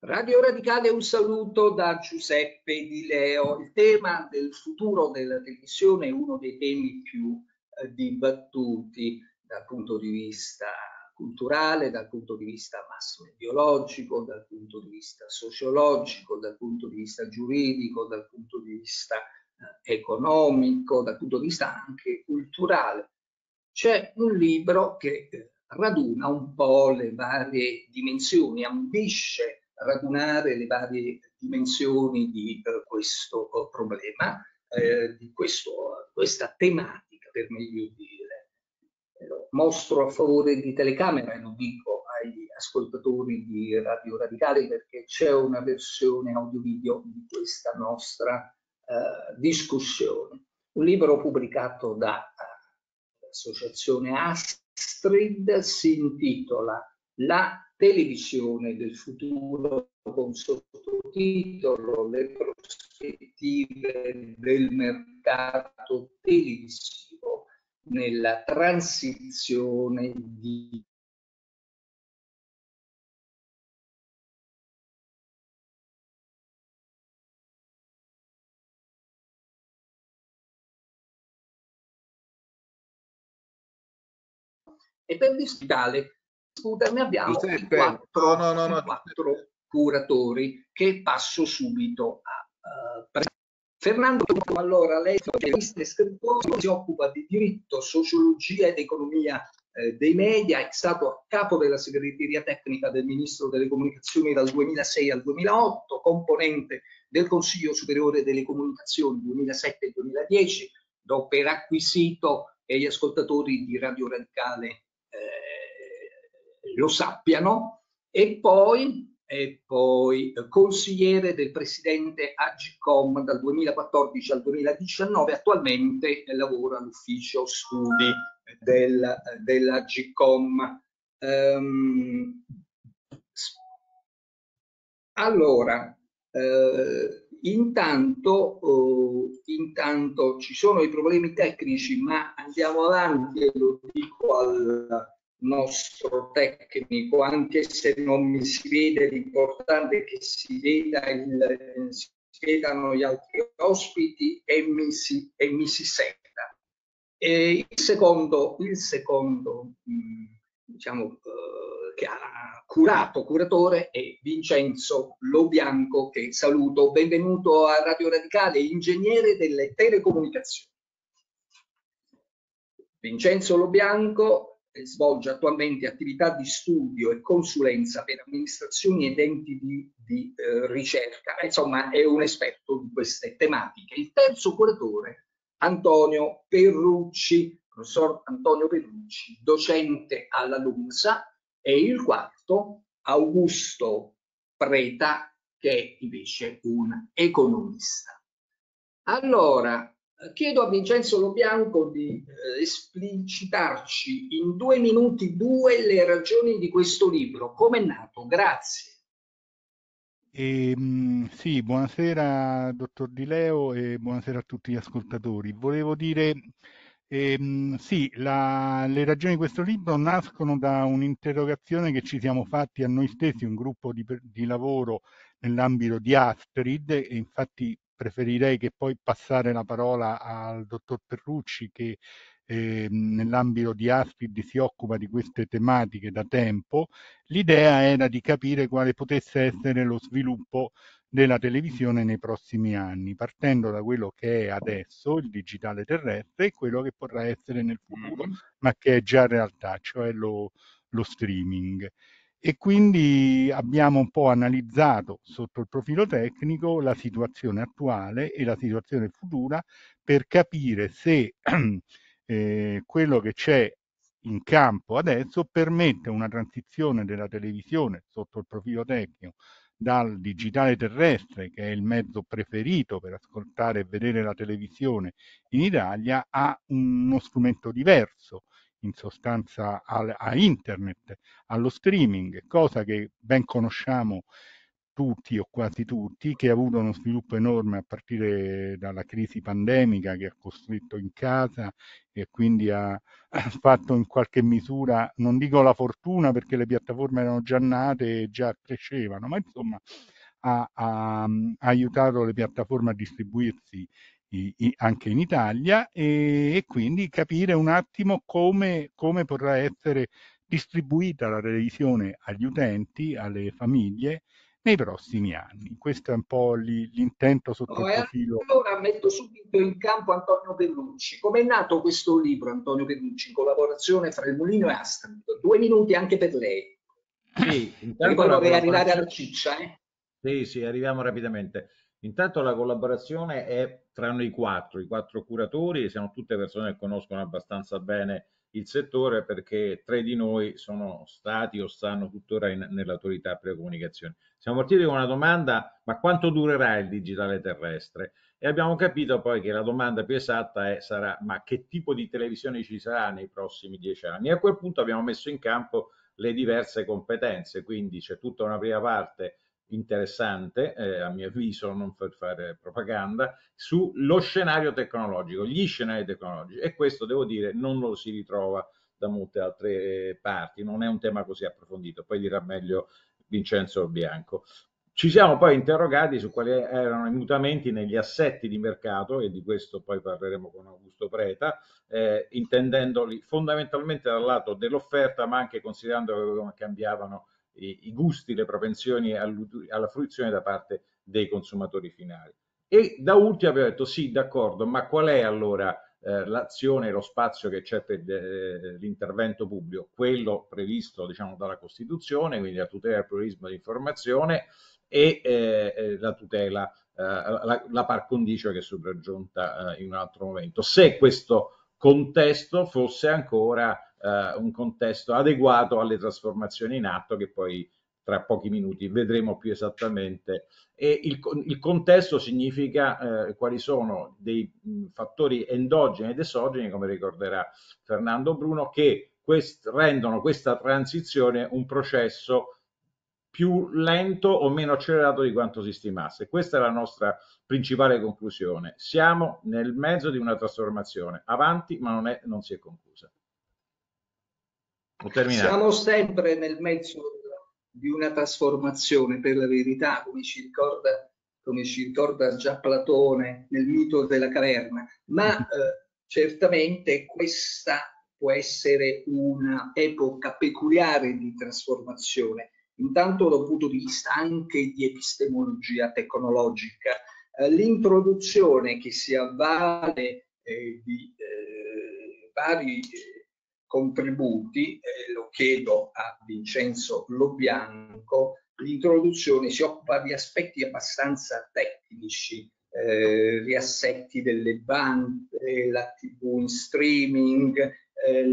Radio Radicale un saluto da Giuseppe Di Leo. Il tema del futuro della televisione è uno dei temi più eh, dibattuti dal punto di vista culturale, dal punto di vista mass-mediologico, dal punto di vista sociologico, dal punto di vista giuridico, dal punto di vista eh, economico, dal punto di vista anche culturale. C'è un libro che eh, raduna un po' le varie dimensioni, ambisce radunare le varie dimensioni di eh, questo eh, problema, eh, di questo, questa tematica per meglio dire. Lo mostro a favore di telecamera e lo dico agli ascoltatori di Radio Radicale perché c'è una versione audio-video di questa nostra eh, discussione. Un libro pubblicato dall'associazione eh, Astrid si intitola La televisione del futuro con sottotitolo Le prospettive del mercato televisivo nella transizione di e per discutere discuterne abbiamo Giuseppe, quattro, no, no, no, quattro curatori che passo subito a uh, Fernando, allora lei è e scrittore, si occupa di diritto, sociologia ed economia eh, dei media, è stato a capo della segreteria tecnica del Ministro delle Comunicazioni dal 2006 al 2008, componente del Consiglio Superiore delle Comunicazioni 2007-2010, dopo per acquisito e gli ascoltatori di Radio Radicale eh, lo sappiano, e poi, e poi consigliere del presidente Agicom dal 2014 al 2019, attualmente lavora all'ufficio studi del, dell'Agicom. Um, allora, eh, intanto, eh, intanto ci sono i problemi tecnici, ma andiamo avanti e lo dico al, nostro tecnico, anche se non mi si vede, l'importante è che si, veda il, si vedano gli altri ospiti e mi si, e mi si senta. E il secondo, il secondo diciamo, eh, che ha curato, curatore, è Vincenzo Lobianco, che saluto. Benvenuto a Radio Radicale, ingegnere delle telecomunicazioni. Vincenzo Lobianco svolge attualmente attività di studio e consulenza per amministrazioni ed enti di, di eh, ricerca, insomma è un esperto di queste tematiche. Il terzo curatore, Antonio Perrucci, professor Antonio Perrucci, docente alla LUMSA, e il quarto, Augusto Preta, che è invece un economista. Allora, Chiedo a Vincenzo Lobianco di eh, esplicitarci in due minuti due le ragioni di questo libro. Come è nato? Grazie. Eh, sì, buonasera dottor Di Leo e buonasera a tutti gli ascoltatori. Volevo dire, eh, sì, la, le ragioni di questo libro nascono da un'interrogazione che ci siamo fatti a noi stessi, un gruppo di, di lavoro nell'ambito di Astrid e infatti preferirei che poi passare la parola al dottor Perrucci che eh, nell'ambito di Aspid si occupa di queste tematiche da tempo. L'idea era di capire quale potesse essere lo sviluppo della televisione nei prossimi anni, partendo da quello che è adesso il digitale terrestre e quello che potrà essere nel futuro, ma che è già realtà, cioè lo, lo streaming e quindi abbiamo un po' analizzato sotto il profilo tecnico la situazione attuale e la situazione futura per capire se eh, quello che c'è in campo adesso permette una transizione della televisione sotto il profilo tecnico dal digitale terrestre, che è il mezzo preferito per ascoltare e vedere la televisione in Italia, a uno strumento diverso, in sostanza a, a internet, allo streaming, cosa che ben conosciamo tutti o quasi tutti, che ha avuto uno sviluppo enorme a partire dalla crisi pandemica che ha costretto in casa e quindi ha, ha fatto in qualche misura, non dico la fortuna perché le piattaforme erano già nate e già crescevano, ma insomma ha, ha, ha aiutato le piattaforme a distribuirsi anche in Italia e, e, quindi capire un attimo come, come potrà essere distribuita la televisione agli utenti, alle famiglie nei prossimi anni. Questo è un po' l'intento sotto no, il profilo. Allora metto subito in campo Antonio Perlucci. Come è nato questo libro, Antonio Perlucci, in collaborazione fra il Mulino e Astrid? Due minuti anche per lei. Sì, intanto vorrei arrivare alla ciccia. Eh? Sì, sì, arriviamo rapidamente. Intanto la collaborazione è tra noi quattro, i quattro curatori, siamo tutte persone che conoscono abbastanza bene il settore perché tre di noi sono stati o stanno tuttora in, nell'autorità per le comunicazioni. Siamo partiti con una domanda, ma quanto durerà il digitale terrestre? E abbiamo capito poi che la domanda più esatta è, sarà, ma che tipo di televisione ci sarà nei prossimi dieci anni? E a quel punto abbiamo messo in campo le diverse competenze, quindi c'è tutta una prima parte interessante, eh, a mio avviso, non per fare propaganda, sullo scenario tecnologico, gli scenari tecnologici. E questo, devo dire, non lo si ritrova da molte altre parti, non è un tema così approfondito, poi dirà meglio Vincenzo Bianco. Ci siamo poi interrogati su quali erano i mutamenti negli assetti di mercato, e di questo poi parleremo con Augusto Preta, eh, intendendoli fondamentalmente dal lato dell'offerta, ma anche considerando come cambiavano i, gusti, le propensioni alla fruizione da parte dei consumatori finali. E da ultimo abbiamo detto sì, d'accordo, ma qual è allora eh, l'azione, lo spazio che c'è per eh, l'intervento pubblico? Quello previsto diciamo, dalla Costituzione, quindi la tutela del pluralismo di informazione e eh, eh la tutela, eh, la, la par condicio che è sopraggiunta eh, in un altro momento. Se questo contesto fosse ancora eh, un contesto adeguato alle trasformazioni in atto che poi tra pochi minuti vedremo più esattamente. E il, il contesto significa eh, quali sono dei mh, fattori endogeni ed esogeni, come ricorderà Fernando Bruno, che quest, rendono questa transizione un processo più lento o meno accelerato di quanto si stimasse. Questa è la nostra principale conclusione. Siamo nel mezzo di una trasformazione, avanti ma non, è, non si è conclusa. Siamo sempre nel mezzo di una trasformazione, per la verità, come ci ricorda, come ci ricorda già Platone nel mito della caverna, ma eh, certamente questa può essere un'epoca peculiare di trasformazione, intanto dal punto di vista anche di epistemologia tecnologica. Eh, l'introduzione che si avvale eh, di eh, vari contributi, eh, lo chiedo a Vincenzo Lobianco, l'introduzione si occupa di aspetti abbastanza tecnici, eh, riassetti delle bande, la TV in streaming, eh,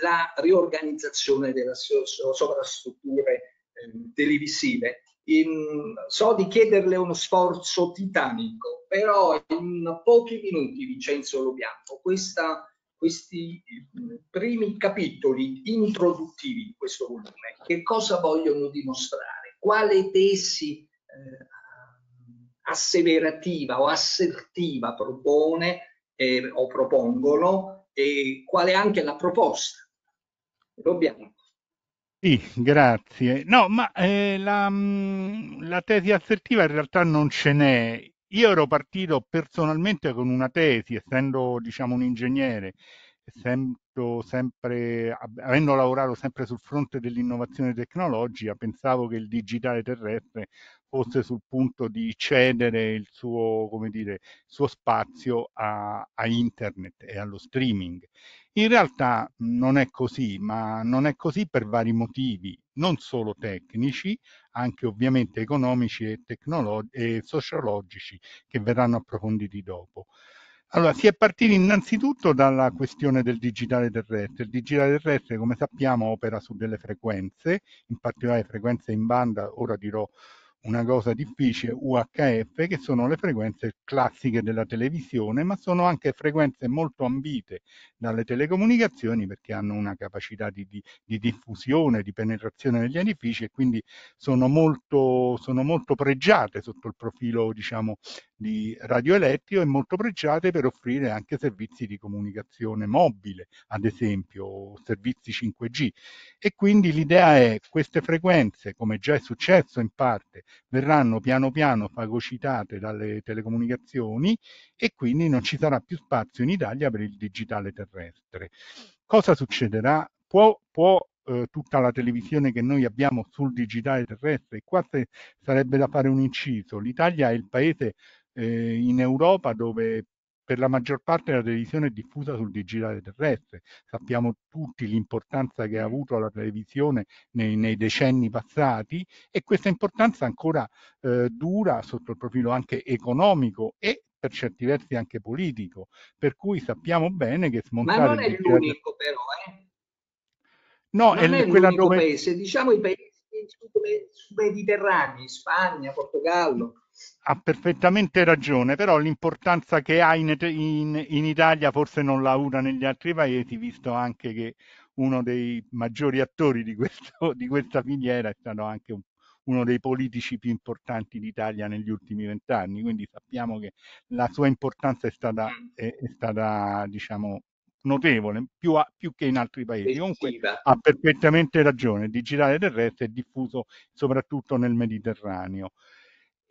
la riorganizzazione delle sovrastrutture eh, televisive. In, so di chiederle uno sforzo titanico, però in pochi minuti, Vincenzo Lobianco, questa questi primi capitoli introduttivi di questo volume, che cosa vogliono dimostrare? Quale tesi eh, asseverativa o assertiva propone eh, o propongono e quale anche la proposta? Dobbiamo. Sì, grazie. No, ma eh, la, mm, la tesi assertiva in realtà non ce n'è io ero partito personalmente con una tesi, essendo diciamo un ingegnere, essendo sempre, avendo lavorato sempre sul fronte dell'innovazione tecnologica, pensavo che il digitale terrestre fosse sul punto di cedere il suo, come dire, suo spazio a, a internet e allo streaming. In realtà non è così, ma non è così per vari motivi, non solo tecnici, anche ovviamente economici e, e sociologici che verranno approfonditi dopo. Allora, si è partiti innanzitutto dalla questione del digitale terrestre. Il digitale terrestre, come sappiamo, opera su delle frequenze, in particolare frequenze in banda, ora dirò una cosa difficile, UHF, che sono le frequenze classiche della televisione, ma sono anche frequenze molto ambite dalle telecomunicazioni perché hanno una capacità di, di, di diffusione, di penetrazione negli edifici e quindi sono molto, sono molto pregiate sotto il profilo diciamo, di radioelettrico e molto pregiate per offrire anche servizi di comunicazione mobile, ad esempio, servizi 5G. E quindi l'idea è queste frequenze, come già è successo in parte, verranno piano piano fagocitate dalle telecomunicazioni e quindi non ci sarà più spazio in Italia per il digitale terrestre. Cosa succederà? Può, può eh, tutta la televisione che noi abbiamo sul digitale terrestre, qua sarebbe da fare un inciso. L'Italia è il paese eh, in Europa dove per la maggior parte la televisione è diffusa sul digitale terrestre. Sappiamo tutti l'importanza che ha avuto la televisione nei, nei decenni passati e questa importanza ancora eh, dura sotto il profilo anche economico e per certi versi anche politico, per cui sappiamo bene che smontare... Ma non è l'unico però, eh? No, non è, è quella l'unico dove... paese, diciamo i paesi mediterranei, Spagna, Portogallo ha perfettamente ragione, però l'importanza che ha in, in, in, Italia forse non la avuta negli altri paesi, visto anche che uno dei maggiori attori di, questo, di questa filiera è stato anche un, uno dei politici più importanti d'Italia negli ultimi vent'anni, quindi sappiamo che la sua importanza è stata, è, è stata diciamo, notevole, più, a, più, che in altri paesi. Comunque ha perfettamente ragione, il digitale terrestre è diffuso soprattutto nel Mediterraneo.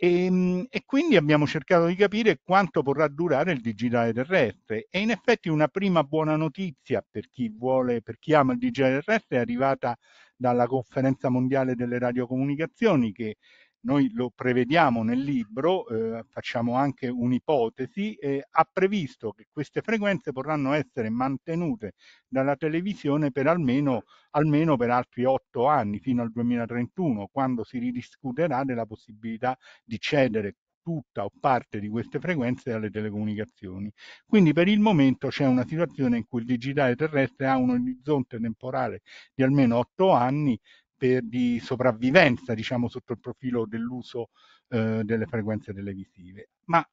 E, ehm, e, quindi abbiamo cercato di capire quanto potrà durare il digitale terrestre. E in effetti una prima buona notizia per chi vuole, per chi ama il digitale terrestre è arrivata dalla conferenza mondiale delle radiocomunicazioni che noi lo prevediamo nel libro, eh, facciamo anche un'ipotesi, eh, ha previsto che queste frequenze potranno essere mantenute dalla televisione per almeno, almeno per altri otto anni, fino al 2031, quando si ridiscuterà della possibilità di cedere tutta o parte di queste frequenze alle telecomunicazioni. Quindi per il momento c'è una situazione in cui il digitale terrestre ha un orizzonte temporale di almeno otto anni per, di sopravvivenza, diciamo, sotto il profilo dell'uso eh, delle frequenze televisive. Ma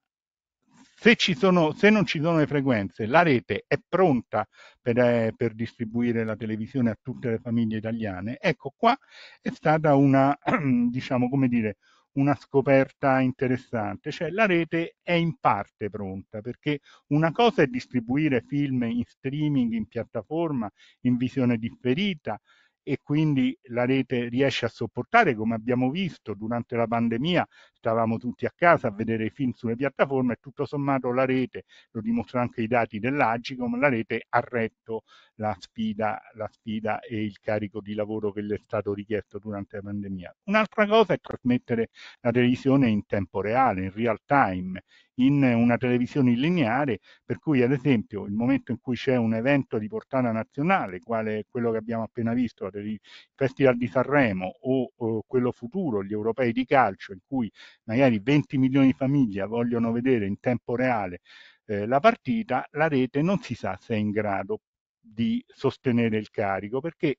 se, sono, se, non ci sono le frequenze, la rete è pronta per, eh, per, distribuire la televisione a tutte le famiglie italiane. Ecco, qua è stata una, diciamo, come dire, una scoperta interessante, cioè la rete è in parte pronta, perché una cosa è distribuire film in streaming, in piattaforma, in visione differita, e quindi la rete riesce a sopportare, come abbiamo visto durante la pandemia, stavamo tutti a casa a vedere i film sulle piattaforme e tutto sommato la rete, lo dimostrano anche i dati dell'Agicom, la rete ha retto la sfida, la sfida e il carico di lavoro che le è stato richiesto durante la pandemia. Un'altra cosa è trasmettere la televisione in tempo reale, in real time, in una televisione lineare, per cui ad esempio il momento in cui c'è un evento di portata nazionale, quale quello che abbiamo appena visto, il Festival di Sanremo o, o quello futuro, gli europei di calcio, in cui magari 20 milioni di famiglie vogliono vedere in tempo reale eh, la partita, la rete non si sa se è in grado di sostenere il carico perché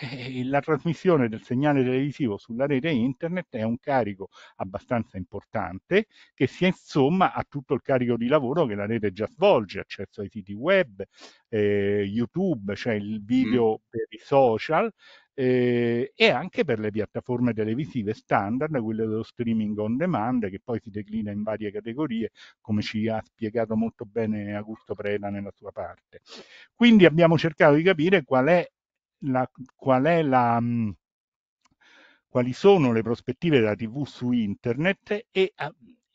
eh, la trasmissione del segnale televisivo sulla rete internet è un carico abbastanza importante che si insomma a tutto il carico di lavoro che la rete già svolge, accesso ai siti web, eh, YouTube, cioè il video mm. per i social, eh, e anche per le piattaforme televisive standard, quelle dello streaming on demand, che poi si declina in varie categorie, come ci ha spiegato molto bene Augusto Preda nella sua parte. Quindi abbiamo cercato di capire qual è la, qual è la, mh, quali sono le prospettive della TV su internet e,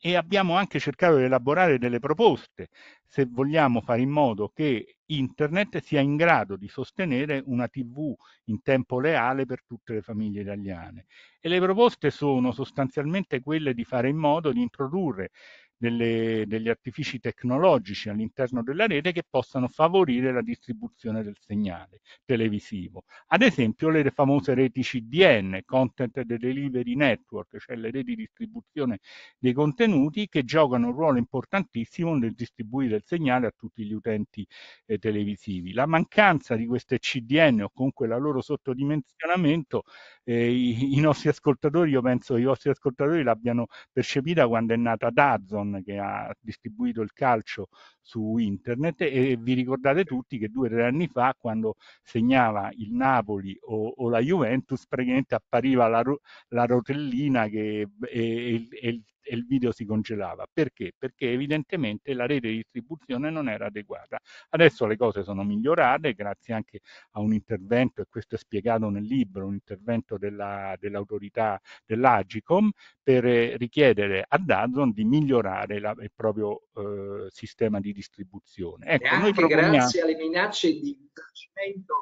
e abbiamo anche cercato di elaborare delle proposte se vogliamo fare in modo che internet sia in grado di sostenere una TV in tempo reale per tutte le famiglie italiane. E le proposte sono sostanzialmente quelle di fare in modo di introdurre delle, degli artifici tecnologici all'interno della rete che possano favorire la distribuzione del segnale televisivo. Ad esempio le famose reti CDN, Content Delivery Network, cioè le reti di distribuzione dei contenuti che giocano un ruolo importantissimo nel distribuire il segnale a tutti gli utenti eh, televisivi. La mancanza di queste CDN o comunque la loro sottodimensionamento, eh, i, i, nostri ascoltatori, io penso i vostri ascoltatori l'abbiano percepita quando è nata Dazon Amazon che ha distribuito il calcio su internet e vi ricordate tutti che due o tre anni fa quando segnava il Napoli o, o la Juventus praticamente appariva la, la rotellina che, e, e, e e il video si congelava. Perché? Perché evidentemente la rete di distribuzione non era adeguata. Adesso le cose sono migliorate grazie anche a un intervento, e questo è spiegato nel libro, un intervento della, dell'autorità dell'Agicom per richiedere a Dazon di migliorare la, il proprio eh, sistema di distribuzione. Ecco, e anche proponiamo... grazie alle minacce di risarcimento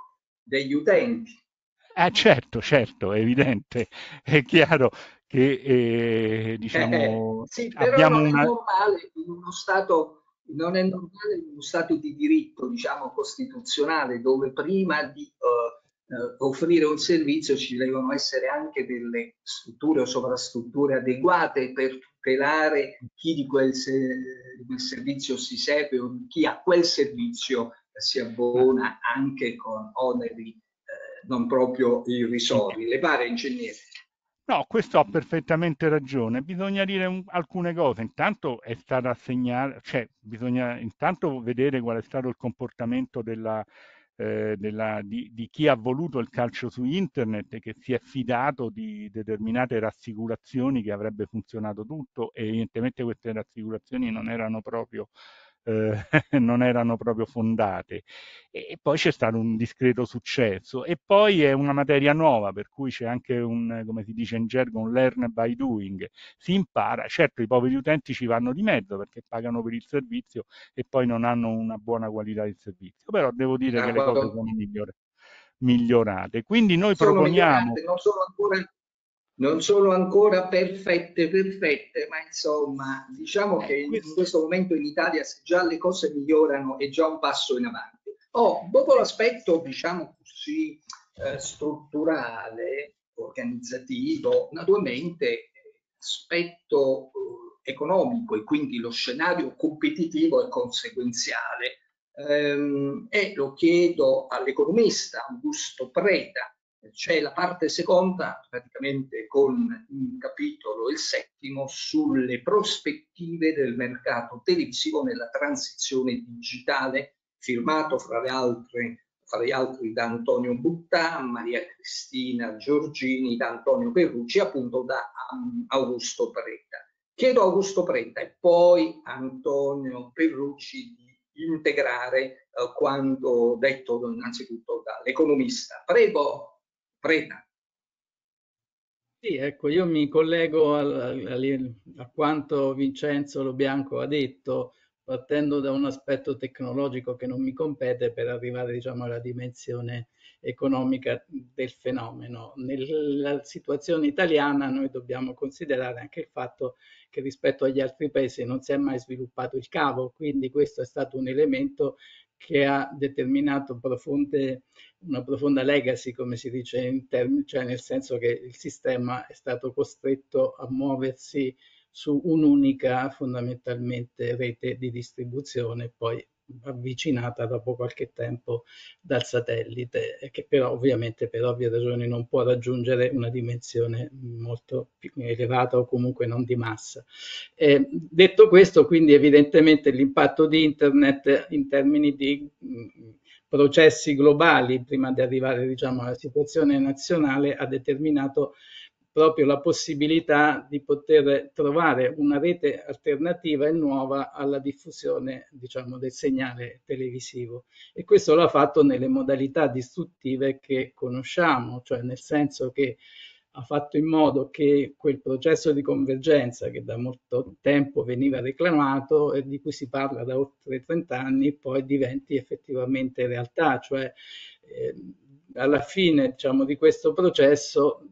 degli utenti. Eh, certo, certo, è evidente, è chiaro che eh, diciamo eh, sì, abbiamo non una... è normale in uno stato non è normale in uno stato di diritto diciamo costituzionale dove prima di uh, uh, offrire un servizio ci devono essere anche delle strutture o sovrastrutture adeguate per tutelare chi di quel, se- di quel servizio si serve o chi a quel servizio si abbona anche con oneri eh, non proprio irrisori. Le pare, ingegnere? No, questo ha perfettamente ragione. Bisogna dire un, alcune cose. Intanto è stata assegnata, cioè bisogna intanto vedere qual è stato il comportamento della, eh, della, di, di, chi ha voluto il calcio su internet e che si è fidato di determinate rassicurazioni che avrebbe funzionato tutto e evidentemente queste rassicurazioni non erano proprio eh, non erano proprio fondate. E, poi c'è stato un discreto successo. E poi è una materia nuova, per cui c'è anche un, come si dice in gergo, un learn by doing. Si impara, certo i poveri utenti ci vanno di mezzo perché pagano per il servizio e poi non hanno una buona qualità del servizio. Però devo dire che le cose sono migliore, migliorate. Quindi noi sono proponiamo... Non sono ancora non sono ancora perfette, perfette, ma insomma, diciamo che in questo momento in Italia se già le cose migliorano è già un passo in avanti. Oh, dopo l'aspetto, diciamo così, eh, strutturale, organizzativo, naturalmente l'aspetto eh, economico e quindi lo scenario competitivo e conseguenziale. Ehm, e lo chiedo all'economista Augusto Preda, c'è la parte seconda, praticamente con un capitolo, il settimo, sulle prospettive del mercato televisivo nella transizione digitale, firmato fra le altre fra gli altri da Antonio Buttà, Maria Cristina Giorgini, da Antonio Perrucci, appunto da um, Augusto Preta. Chiedo a Augusto Preta e poi a Antonio Perrucci di integrare uh, quanto detto innanzitutto dall'economista. Prego, Preta. Sì, ecco, io mi collego al, al, a quanto Vincenzo Lo Bianco ha detto, partendo da un aspetto tecnologico che non mi compete per arrivare diciamo, alla dimensione economica del fenomeno. Nella situazione italiana noi dobbiamo considerare anche il fatto che rispetto agli altri paesi non si è mai sviluppato il cavo, quindi questo è stato un elemento che ha determinato profonde, una profonda legacy, come si dice in termini, cioè nel senso che il sistema è stato costretto a muoversi su un'unica fondamentalmente rete di distribuzione, poi avvicinata dopo qualche tempo dal satellite, che però ovviamente per ovvie ragioni non può raggiungere una dimensione molto più elevata o comunque non di massa. Eh, detto questo, quindi evidentemente l'impatto di Internet in termini di mh, processi globali, prima di arrivare diciamo, alla situazione nazionale, ha determinato proprio la possibilità di poter trovare una rete alternativa e nuova alla diffusione diciamo, del segnale televisivo. E questo l'ha fatto nelle modalità distruttive che conosciamo, cioè nel senso che ha fatto in modo che quel processo di convergenza che da molto tempo veniva reclamato e di cui si parla da oltre 30 anni poi diventi effettivamente realtà, cioè eh, alla fine diciamo, di questo processo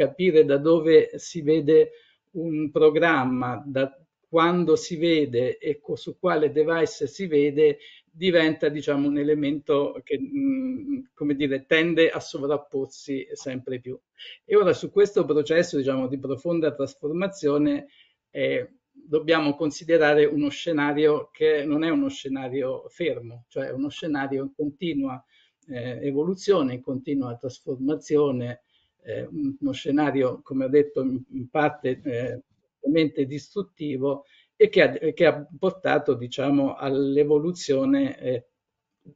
capire da dove si vede un programma, da quando si vede e su quale device si vede diventa diciamo, un elemento che mh, come dire, tende a sovrapporsi sempre più. E ora su questo processo diciamo, di profonda trasformazione eh, dobbiamo considerare uno scenario che non è uno scenario fermo, cioè uno scenario in continua eh, evoluzione, in continua trasformazione, eh, uno scenario, come ho detto, in parte eh, distruttivo e che ha, che ha portato diciamo, all'evoluzione eh,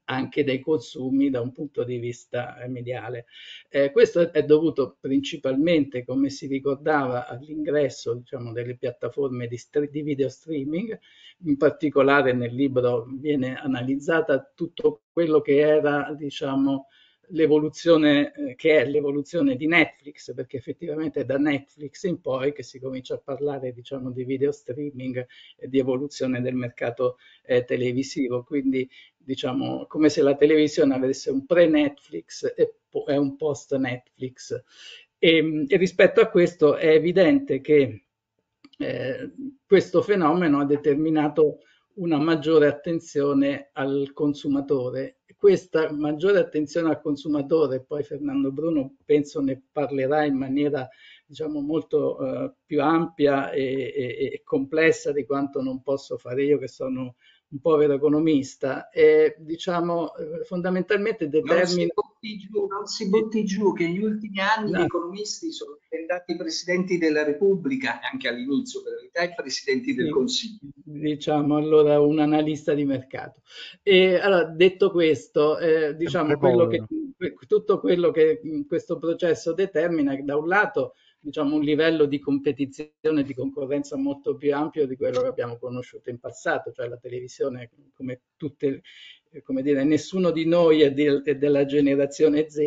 anche dei consumi da un punto di vista eh, mediale. Eh, questo è dovuto principalmente, come si ricordava, all'ingresso diciamo, delle piattaforme di, di, video streaming, in particolare nel libro viene analizzata tutto quello che era diciamo, l'evoluzione eh, che è l'evoluzione di Netflix, perché effettivamente è da Netflix in poi che si comincia a parlare diciamo, di video streaming e di evoluzione del mercato eh, televisivo. Quindi diciamo come se la televisione avesse un pre-Netflix e, e un post-Netflix. E, e, rispetto a questo è evidente che eh, questo fenomeno ha determinato una maggiore attenzione al consumatore. Questa maggiore attenzione al consumatore, poi Fernando Bruno penso ne parlerà in maniera diciamo, molto uh, più ampia e, e, e, complessa di quanto non posso fare io che sono un povero economista, e diciamo fondamentalmente determina... Non si, giù, non si butti giù, che negli ultimi anni no. gli economisti sono diventati presidenti della Repubblica, anche all'inizio per verità, e presidenti del sì, Consiglio. Diciamo allora un analista di mercato. E allora detto questo, eh, diciamo quello che, tutto quello che questo processo determina, da un lato diciamo, un livello di competizione e di concorrenza molto più ampio di quello che abbiamo conosciuto in passato, cioè la televisione come tutte come dire, nessuno di noi è, di, è della generazione Z,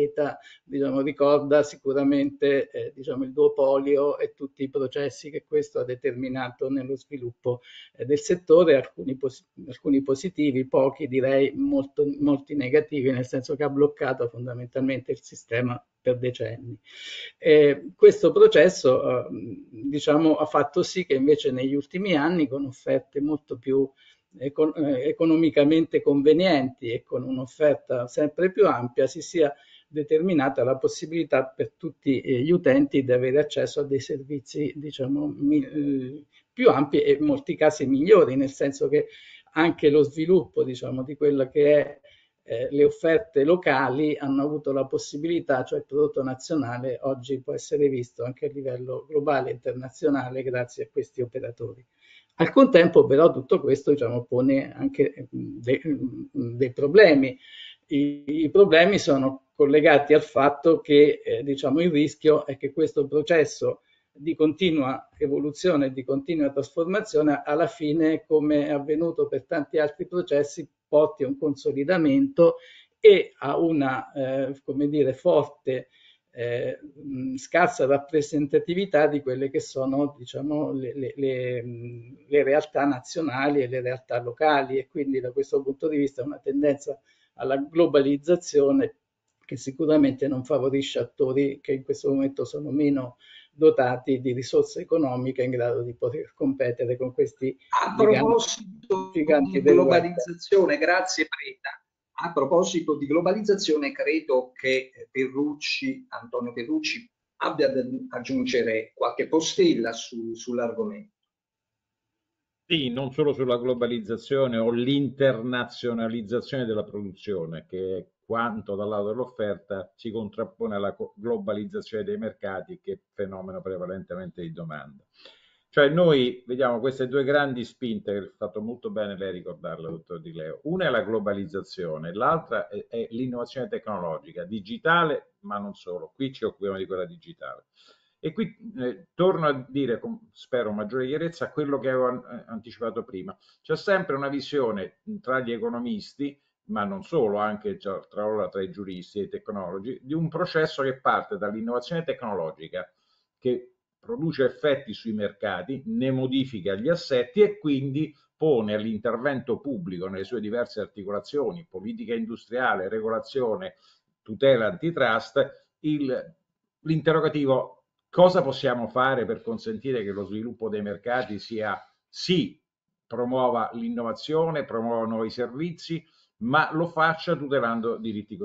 diciamo, ricorda sicuramente eh, diciamo, il duopolio e tutti i processi che questo ha determinato nello sviluppo eh, del settore, alcuni, pos alcuni, positivi, pochi direi molto, molti negativi, nel senso che ha bloccato fondamentalmente il sistema per decenni. Eh, questo processo eh, diciamo, ha fatto sì che invece negli ultimi anni, con offerte molto più econ eh, economicamente convenienti e con un'offerta sempre più ampia si sia determinata la possibilità per tutti eh, gli utenti di avere accesso a dei servizi diciamo eh, più ampi e in molti casi migliori, nel senso che anche lo sviluppo diciamo di quello che è eh, le offerte locali hanno avuto la possibilità, cioè il prodotto nazionale oggi può essere visto anche a livello globale e internazionale grazie a questi operatori. Al contempo però tutto questo diciamo, pone anche dei, dei problemi. I, I, problemi sono collegati al fatto che eh, diciamo, il rischio è che questo processo di continua evoluzione, di continua trasformazione, alla fine, come è avvenuto per tanti altri processi, porti a un consolidamento e a una, eh, come dire, forte eh, scarsa rappresentatività di quelle che sono diciamo, le, le, le, le, realtà nazionali e le realtà locali. E quindi da questo punto di vista una tendenza alla globalizzazione che sicuramente non favorisce attori che in questo momento sono meno dotati di risorse economiche in grado di poter competere con questi a proposito giganti, giganti di globalizzazione, grazie Preta a proposito di globalizzazione, credo che Perrucci, Antonio Perrucci abbia da aggiungere qualche postilla su, sull'argomento. Sì, non solo sulla globalizzazione o l'internazionalizzazione della produzione, che è quanto dal lato dell'offerta si contrappone alla globalizzazione dei mercati, che è fenomeno prevalentemente di domanda. Cioè noi vediamo queste due grandi spinte, che ha fatto molto bene lei ricordarle, dottor Di Leo. Una è la globalizzazione, l'altra è, è l'innovazione tecnologica, digitale, ma non solo. Qui ci occupiamo di quella digitale. E qui eh, torno a dire, con, spero maggiore chiarezza, quello che avevo an anticipato prima. C'è sempre una visione tra gli economisti, ma non solo, anche tra, tra i giuristi e i tecnologi, di un processo che parte dall'innovazione tecnologica, che produce effetti sui mercati, ne modifica gli assetti e quindi pone all'intervento pubblico nelle sue diverse articolazioni, politica industriale, regolazione, tutela antitrust, l'interrogativo cosa possiamo fare per consentire che lo sviluppo dei mercati sia sì promuova l'innovazione, promuova nuovi servizi, ma lo faccia tutelando diritti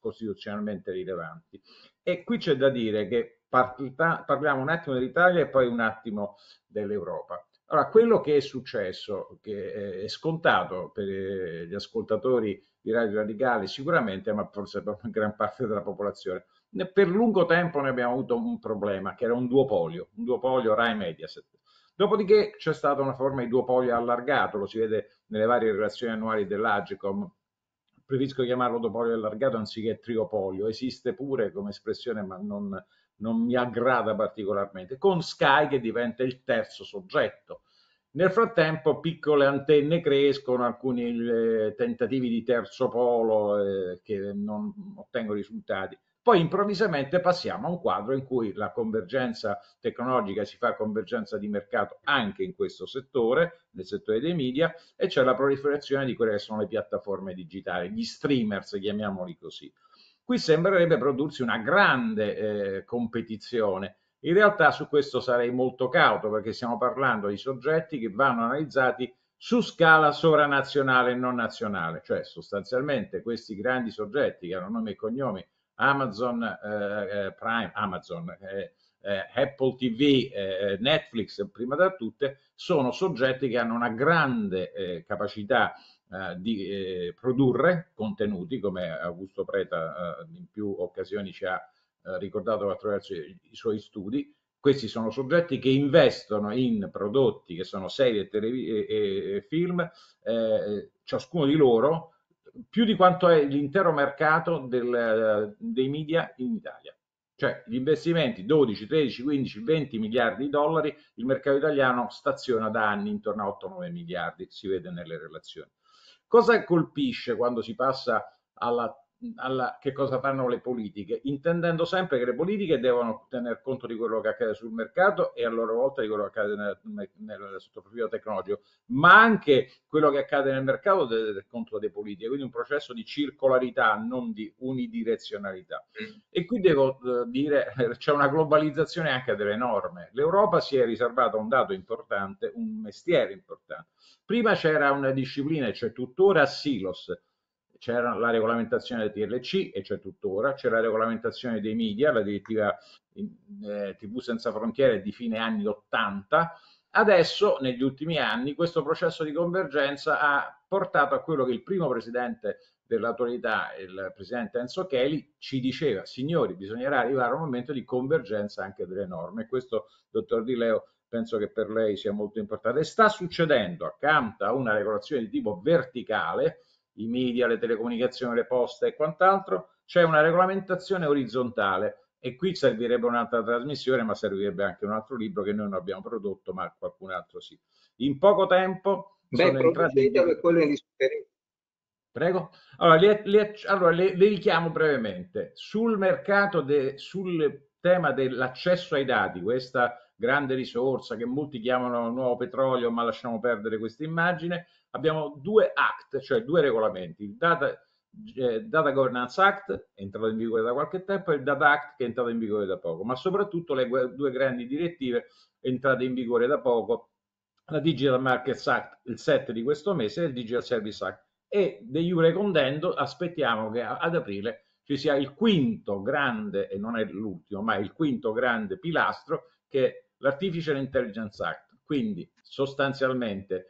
costituzionalmente rilevanti. E qui c'è da dire che parliamo un attimo dell'Italia e poi un attimo dell'Europa. Allora, quello che è successo, che è scontato per gli ascoltatori di Radio Radicale sicuramente, ma forse per gran parte della popolazione, per lungo tempo ne abbiamo avuto un problema, che era un duopolio, un duopolio Rai Mediaset. Dopodiché c'è stata una forma di duopolio allargato, lo si vede nelle varie relazioni annuali dell'Agicom, preferisco chiamarlo duopolio allargato anziché triopolio, esiste pure come espressione ma non, non mi aggrada particolarmente, con Sky che diventa il terzo soggetto. Nel frattempo piccole antenne crescono, alcuni eh, tentativi di terzo polo eh, che non ottengono risultati. Poi improvvisamente passiamo a un quadro in cui la convergenza tecnologica si fa convergenza di mercato anche in questo settore, nel settore dei media, e c'è la proliferazione di quelle che sono le piattaforme digitali, gli streamers, chiamiamoli così. Qui sembrerebbe prodursi una grande eh, competizione. In realtà su questo sarei molto cauto perché stiamo parlando di soggetti che vanno analizzati su scala sovranazionale e non nazionale, cioè sostanzialmente questi grandi soggetti che hanno nome e cognomi Amazon eh, eh, Prime, Amazon, eh, eh Apple TV, eh, Netflix, prima da tutte, sono soggetti che hanno una grande eh, capacità di produrre contenuti, come Augusto Preta in più occasioni ci ha ricordato attraverso i, i suoi studi, questi sono soggetti che investono in prodotti che sono serie e, e, e film, eh, ciascuno di loro più di quanto è l'intero mercato del, dei media in Italia. Cioè gli investimenti 12, 13, 15, 20 miliardi di dollari, il mercato italiano staziona da anni intorno a 8-9 miliardi, si vede nelle relazioni. Cosa colpisce quando si passa alla alla, che cosa fanno le politiche, intendendo sempre che le politiche devono tener conto di quello che accade sul mercato e a loro volta di quello che accade nel, nel, nel sottoprofilo tecnologico, ma anche quello che accade nel mercato deve tener conto delle politiche, quindi un processo di circolarità, non di unidirezionalità. Mm. E qui devo uh, dire, c'è una globalizzazione anche delle norme. L'Europa si è riservata un dato importante, un mestiere importante. Prima c'era una disciplina, c'è cioè tuttora silos, c'era la regolamentazione del TLC e c'è tuttora, c'è la regolamentazione dei media, la direttiva eh, TV senza frontiere di fine anni 80. Adesso, negli ultimi anni, questo processo di convergenza ha portato a quello che il primo presidente dell'autorità, il presidente Enzo Cheli, ci diceva, signori, bisognerà arrivare a un momento di convergenza anche delle norme. Questo, dottor Di Leo, penso che per lei sia molto importante. Sta succedendo accanto a una regolazione di tipo verticale, i media, le telecomunicazioni, le poste e quant'altro, c'è una regolamentazione orizzontale e qui servirebbe un'altra trasmissione, ma servirebbe anche un altro libro che noi non abbiamo prodotto, ma qualcun altro sì. In poco tempo Beh, sono entrati... quello in Prego. Allora, le, le, allora le, le, richiamo brevemente. Sul mercato, de, sul tema dell'accesso ai dati, questa grande risorsa che molti chiamano nuovo petrolio, ma lasciamo perdere questa immagine, abbiamo due act, cioè due regolamenti, il Data, eh, Data Governance Act, entrato in vigore da qualche tempo, e il Data Act che è entrato in vigore da poco, ma soprattutto le due grandi direttive entrate in vigore da poco, la Digital Markets Act il 7 di questo mese e il Digital Service Act. E de jure aspettiamo che ad aprile ci sia il quinto grande, e non è l'ultimo, ma il quinto grande pilastro che l'Artificial Intelligence Act. Quindi sostanzialmente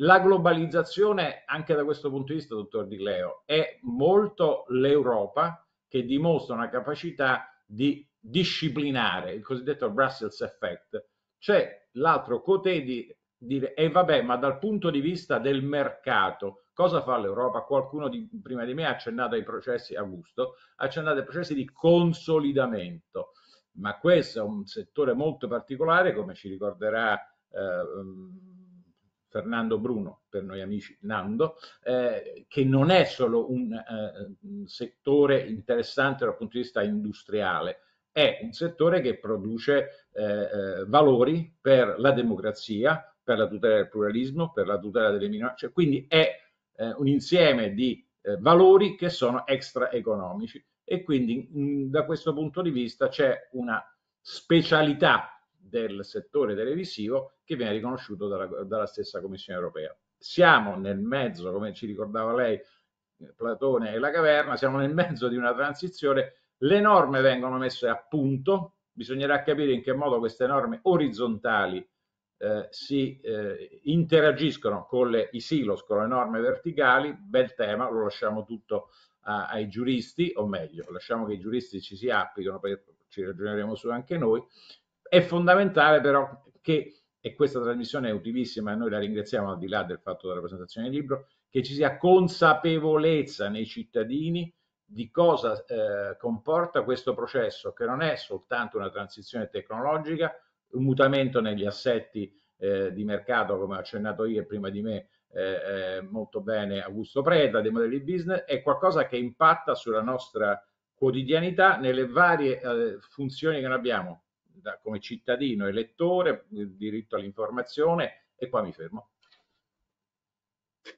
la globalizzazione, anche da questo punto di vista, dottor Di Leo, è molto l'Europa che dimostra una capacità di disciplinare il cosiddetto Brussels effect. C'è l'altro cotè di dire, e eh, vabbè, ma dal punto di vista del mercato, cosa fa l'Europa? Qualcuno di, prima di me ha accennato ai processi, Augusto, ha accennato ai processi di consolidamento, ma questo è un settore molto particolare, come ci ricorderà eh, Fernando Bruno, per noi amici Nando, eh, che non è solo un, eh, settore interessante dal punto di vista industriale, è un settore che produce eh, eh valori per la democrazia, per la tutela del pluralismo, per la tutela delle minoranze, cioè, quindi è eh, un insieme di eh, valori che sono extraeconomici e quindi mh, da questo punto di vista c'è una specialità del settore televisivo che viene riconosciuto dalla, dalla stessa Commissione europea. Siamo nel mezzo, come ci ricordava lei, Platone e la caverna, siamo nel mezzo di una transizione, le norme vengono messe a punto, bisognerà capire in che modo queste norme orizzontali eh, si eh, interagiscono con le, i silos, con le norme verticali, bel tema, lo lasciamo tutto a, ai giuristi, o meglio, lasciamo che i giuristi ci si applicano, perché ci ragioneremo su anche noi. È fondamentale però che, e questa trasmissione è utilissima e noi la ringraziamo al di là del fatto della presentazione del libro, che ci sia consapevolezza nei cittadini di cosa eh, comporta questo processo, che non è soltanto una transizione tecnologica, un mutamento negli assetti eh, di mercato, come ho accennato io e prima di me eh, eh, molto bene Augusto Preda, dei modelli business, è qualcosa che impatta sulla nostra quotidianità nelle varie eh, funzioni che noi abbiamo da, come cittadino, elettore, diritto all'informazione e qua mi fermo.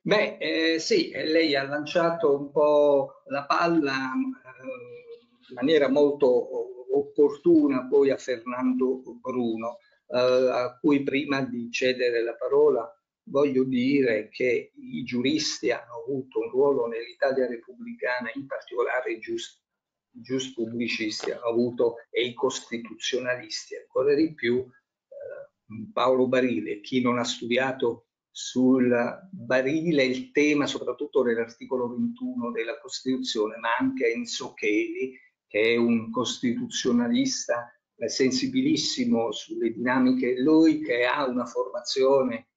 Beh, eh, sì, lei ha lanciato un po' la palla eh, in maniera molto opportuna poi a Fernando Bruno, eh, a cui prima di cedere la parola voglio dire che i giuristi hanno avuto un ruolo nell'Italia repubblicana, in particolare i giust pubblicisti hanno avuto e i costituzionalisti ancora di più. Eh, Paolo Barile, chi non ha studiato sul barile il tema soprattutto dell'articolo 21 della Costituzione, ma anche Enzo Cheli, che è un costituzionalista sensibilissimo sulle dinamiche, lui che ha una formazione,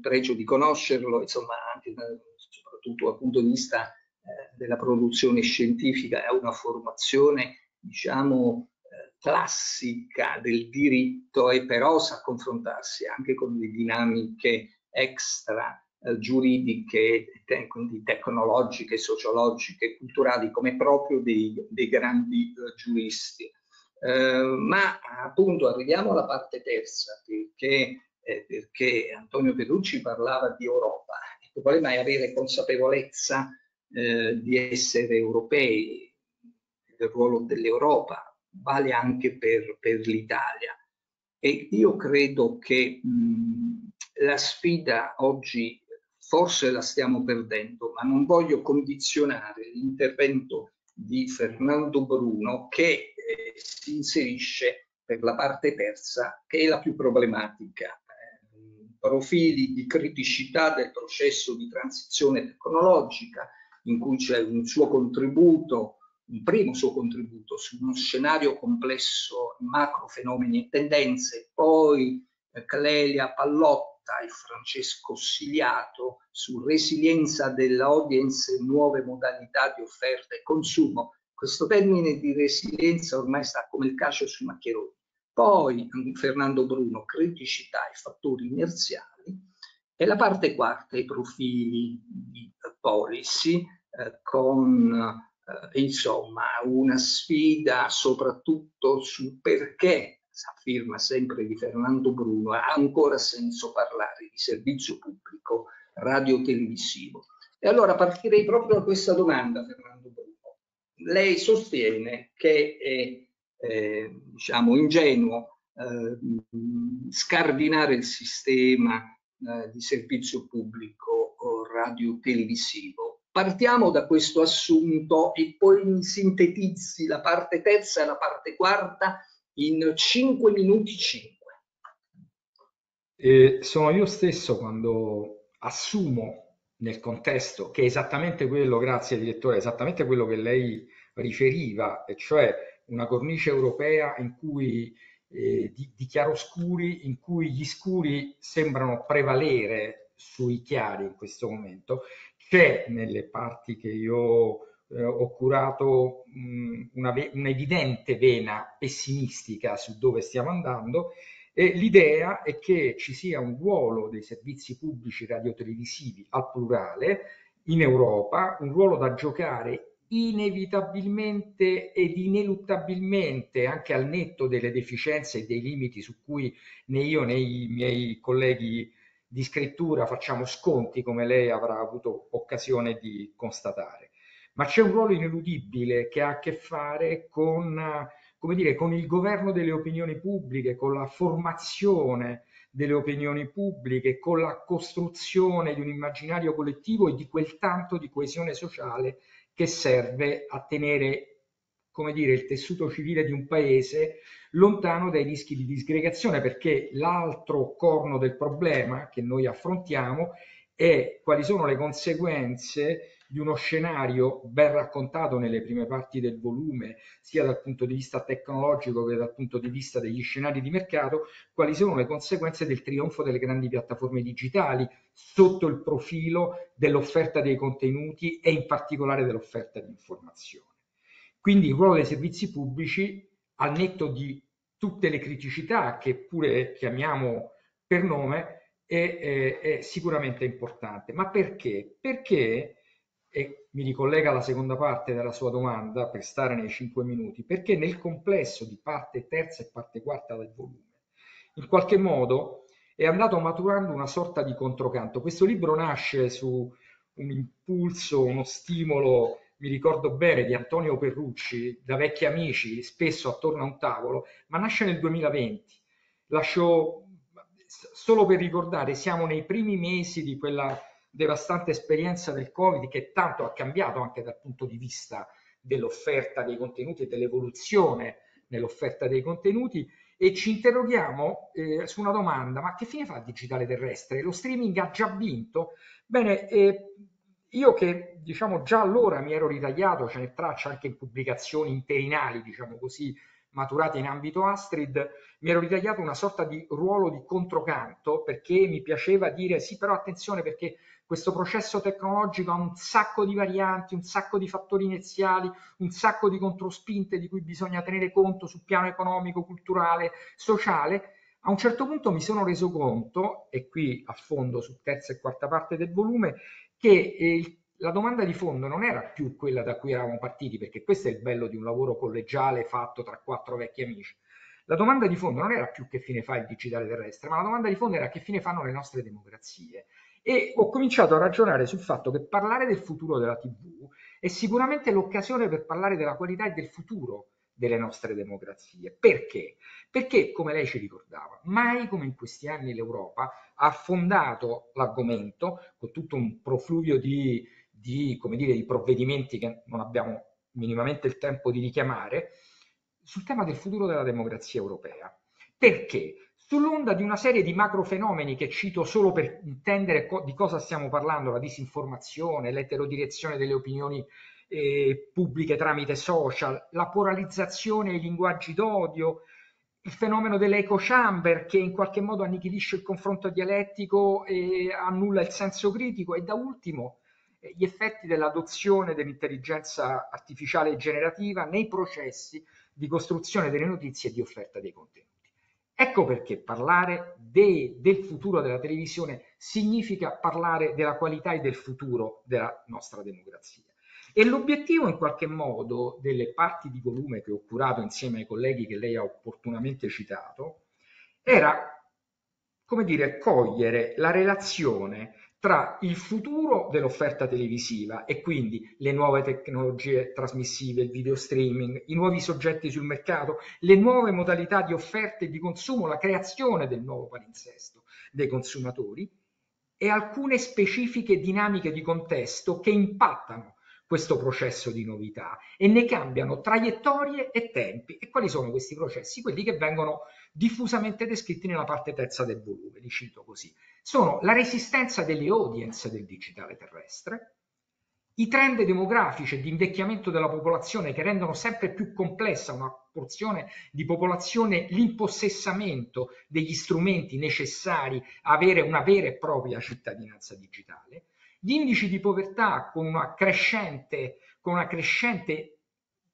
pregio di conoscerlo, insomma, anche soprattutto dal punto di vista eh, della produzione scientifica, ha una formazione, diciamo, classica del diritto e però sa confrontarsi anche con le dinamiche extra eh, giuridiche, te, quindi tecnologiche, sociologiche, culturali, come proprio dei, dei grandi eh, giuristi. Eh, ma appunto arriviamo alla parte terza, perché, eh, perché Antonio Perucci parlava di Europa. Il problema è avere consapevolezza eh, di essere europei, del ruolo dell'Europa, vale anche per, per l'Italia. E io credo che mh, la sfida oggi forse la stiamo perdendo, ma non voglio condizionare l'intervento di Fernando Bruno che eh, si inserisce per la parte terza, che è la più problematica. Profili di criticità del processo di transizione tecnologica, in cui c'è un suo contributo un primo suo contributo su uno scenario complesso, macro fenomeni e tendenze, poi eh, Clelia Pallotta e Francesco Siliato su resilienza dell'audience e nuove modalità di offerta e consumo. Questo termine di resilienza ormai sta come il calcio sui maccheroni. Poi Fernando Bruno, criticità e fattori inerziali. E la parte quarta, i profili di policy eh, con eh, insomma una sfida soprattutto sul perché, afferma sempre di Fernando Bruno, ha ancora senso parlare di servizio pubblico radio-televisivo. E allora partirei proprio da questa domanda, Fernando Bruno. Lei sostiene che è eh, diciamo ingenuo eh, scardinare il sistema eh, di servizio pubblico radio-televisivo Partiamo da questo assunto e poi sintetizzi la parte terza e la parte quarta in 5 minuti 5. Eh, sono io stesso quando assumo nel contesto che è esattamente quello, grazie direttore, esattamente quello che lei riferiva, e cioè una cornice europea in cui eh, di, di chiaroscuri, in cui gli scuri sembrano prevalere sui chiari in questo momento c'è nelle parti che io eh, ho curato una, un'evidente vena pessimistica su dove stiamo andando e l'idea è che ci sia un ruolo dei servizi pubblici radiotelevisivi al plurale in Europa, un ruolo da giocare inevitabilmente ed ineluttabilmente, anche al netto delle deficienze e dei limiti su cui né io né i miei colleghi di scrittura facciamo sconti come lei avrà avuto occasione di constatare, ma c'è un ruolo ineludibile che ha a che fare con, come dire, con il governo delle opinioni pubbliche, con la formazione delle opinioni pubbliche, con la costruzione di un immaginario collettivo e di quel tanto di coesione sociale che serve a tenere come dire, il tessuto civile di un paese lontano dai rischi di disgregazione, perché l'altro corno del problema che noi affrontiamo è quali sono le conseguenze di uno scenario ben raccontato nelle prime parti del volume, sia dal punto di vista tecnologico che dal punto di vista degli scenari di mercato, quali sono le conseguenze del trionfo delle grandi piattaforme digitali sotto il profilo dell'offerta dei contenuti e in particolare dell'offerta di informazione. Quindi il ruolo dei servizi pubblici, al netto di tutte le criticità che pure chiamiamo per nome, è, è, è sicuramente importante. Ma perché? Perché e mi ricollega alla seconda parte della sua domanda per stare nei cinque minuti, perché nel complesso di parte terza e parte quarta del volume, in qualche modo è andato maturando una sorta di controcanto. Questo libro nasce su un impulso, uno stimolo, mi ricordo bene, di Antonio Perrucci, da vecchi amici, spesso attorno a un tavolo, ma nasce nel 2020. Lascio solo per ricordare, siamo nei primi mesi di quella devastante esperienza del Covid che tanto ha cambiato anche dal punto di vista dell'offerta dei contenuti e dell'evoluzione nell'offerta dei contenuti e ci interroghiamo eh, su una domanda, ma che fine fa il digitale terrestre? Lo streaming ha già vinto? Bene, eh, io che diciamo già allora mi ero ritagliato, ce n'è traccia anche in pubblicazioni interinali, diciamo così, maturate in ambito Astrid, mi ero ritagliato una sorta di ruolo di controcanto perché mi piaceva dire sì, però attenzione perché questo processo tecnologico ha un sacco di varianti, un sacco di fattori iniziali, un sacco di controspinte di cui bisogna tenere conto sul piano economico, culturale, sociale. A un certo punto mi sono reso conto, e qui affondo su terza e quarta parte del volume, che eh, la domanda di fondo non era più quella da cui eravamo partiti, perché questo è il bello di un lavoro collegiale fatto tra quattro vecchi amici. La domanda di fondo non era più che fine fa il digitale terrestre, ma la domanda di fondo era che fine fanno le nostre democrazie e ho cominciato a ragionare sul fatto che parlare del futuro della TV è sicuramente l'occasione per parlare della qualità e del futuro delle nostre democrazie. Perché? Perché, come lei ci ricordava, mai come in questi anni l'Europa ha affondato l'argomento con tutto un profluvio di, di, dire, di provvedimenti che non abbiamo minimamente il tempo di richiamare, sul tema del futuro della democrazia europea. Perché? Sull'onda di una serie di macrofenomeni che cito solo per intendere co- di cosa stiamo parlando, la disinformazione, l'eterodirezione delle opinioni eh, pubbliche tramite social, la polarizzazione e i linguaggi d'odio, il fenomeno dell'echo chamber che in qualche modo annichilisce il confronto dialettico e annulla il senso critico e da ultimo eh, gli effetti dell'adozione dell'intelligenza artificiale generativa nei processi di costruzione delle notizie e di offerta dei contenuti. Ecco perché parlare de, del futuro della televisione significa parlare della qualità e del futuro della nostra democrazia. E l'obiettivo in qualche modo delle parti di volume che ho curato insieme ai colleghi che lei ha opportunamente citato era, come dire, cogliere la relazione tra il futuro dell'offerta televisiva e quindi le nuove tecnologie trasmissive, il video streaming, i nuovi soggetti sul mercato, le nuove modalità di offerta e di consumo, la creazione del nuovo palinsesto dei consumatori e alcune specifiche dinamiche di contesto che impattano questo processo di novità e ne cambiano traiettorie e tempi. E quali sono questi processi? Quelli che vengono diffusamente descritti nella parte terza del volume, li cito così. Sono la resistenza delle audience del digitale terrestre, i trend demografici di invecchiamento della popolazione che rendono sempre più complessa una porzione di popolazione l'impossessamento degli strumenti necessari a avere una vera e propria cittadinanza digitale, gli indici di povertà con una crescente, con una crescente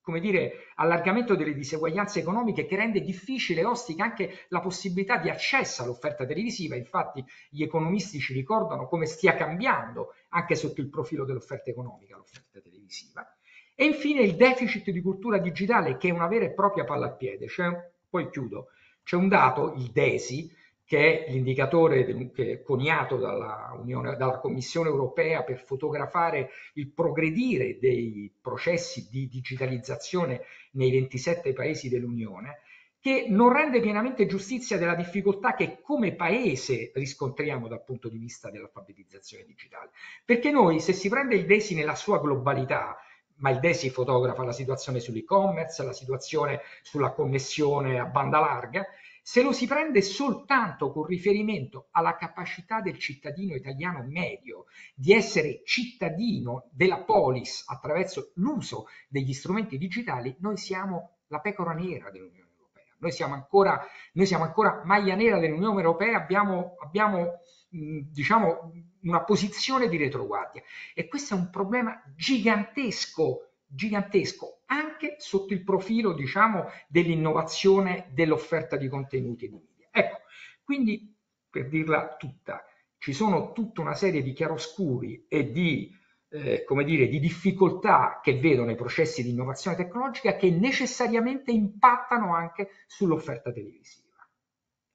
come dire, allargamento delle diseguaglianze economiche che rende difficile e ostica anche la possibilità di accesso all'offerta televisiva. Infatti gli economisti ci ricordano come stia cambiando anche sotto il profilo dell'offerta economica l'offerta televisiva. E infine il deficit di cultura digitale che è una vera e propria palla al piede. Cioè, poi chiudo, c'è un dato, il DESI, che è l'indicatore coniato dalla, Unione, dalla Commissione europea per fotografare il progredire dei processi di digitalizzazione nei 27 paesi dell'Unione, che non rende pienamente giustizia della difficoltà che come paese riscontriamo dal punto di vista dell'alfabetizzazione digitale. Perché noi, se si prende il DESI nella sua globalità, ma il DESI fotografa la situazione sull'e-commerce, la situazione sulla connessione a banda larga, se lo si prende soltanto con riferimento alla capacità del cittadino italiano medio di essere cittadino della polis attraverso l'uso degli strumenti digitali, noi siamo la pecora nera dell'Unione Europea. Noi siamo ancora, noi siamo ancora maglia nera dell'Unione Europea, abbiamo, abbiamo diciamo, una posizione di retroguardia e questo è un problema gigantesco gigantesco anche sotto il profilo diciamo dell'innovazione dell'offerta di contenuti di media. Ecco, quindi per dirla tutta, ci sono tutta una serie di chiaroscuri e di, eh, come dire, di difficoltà che vedo nei processi di innovazione tecnologica che necessariamente impattano anche sull'offerta televisiva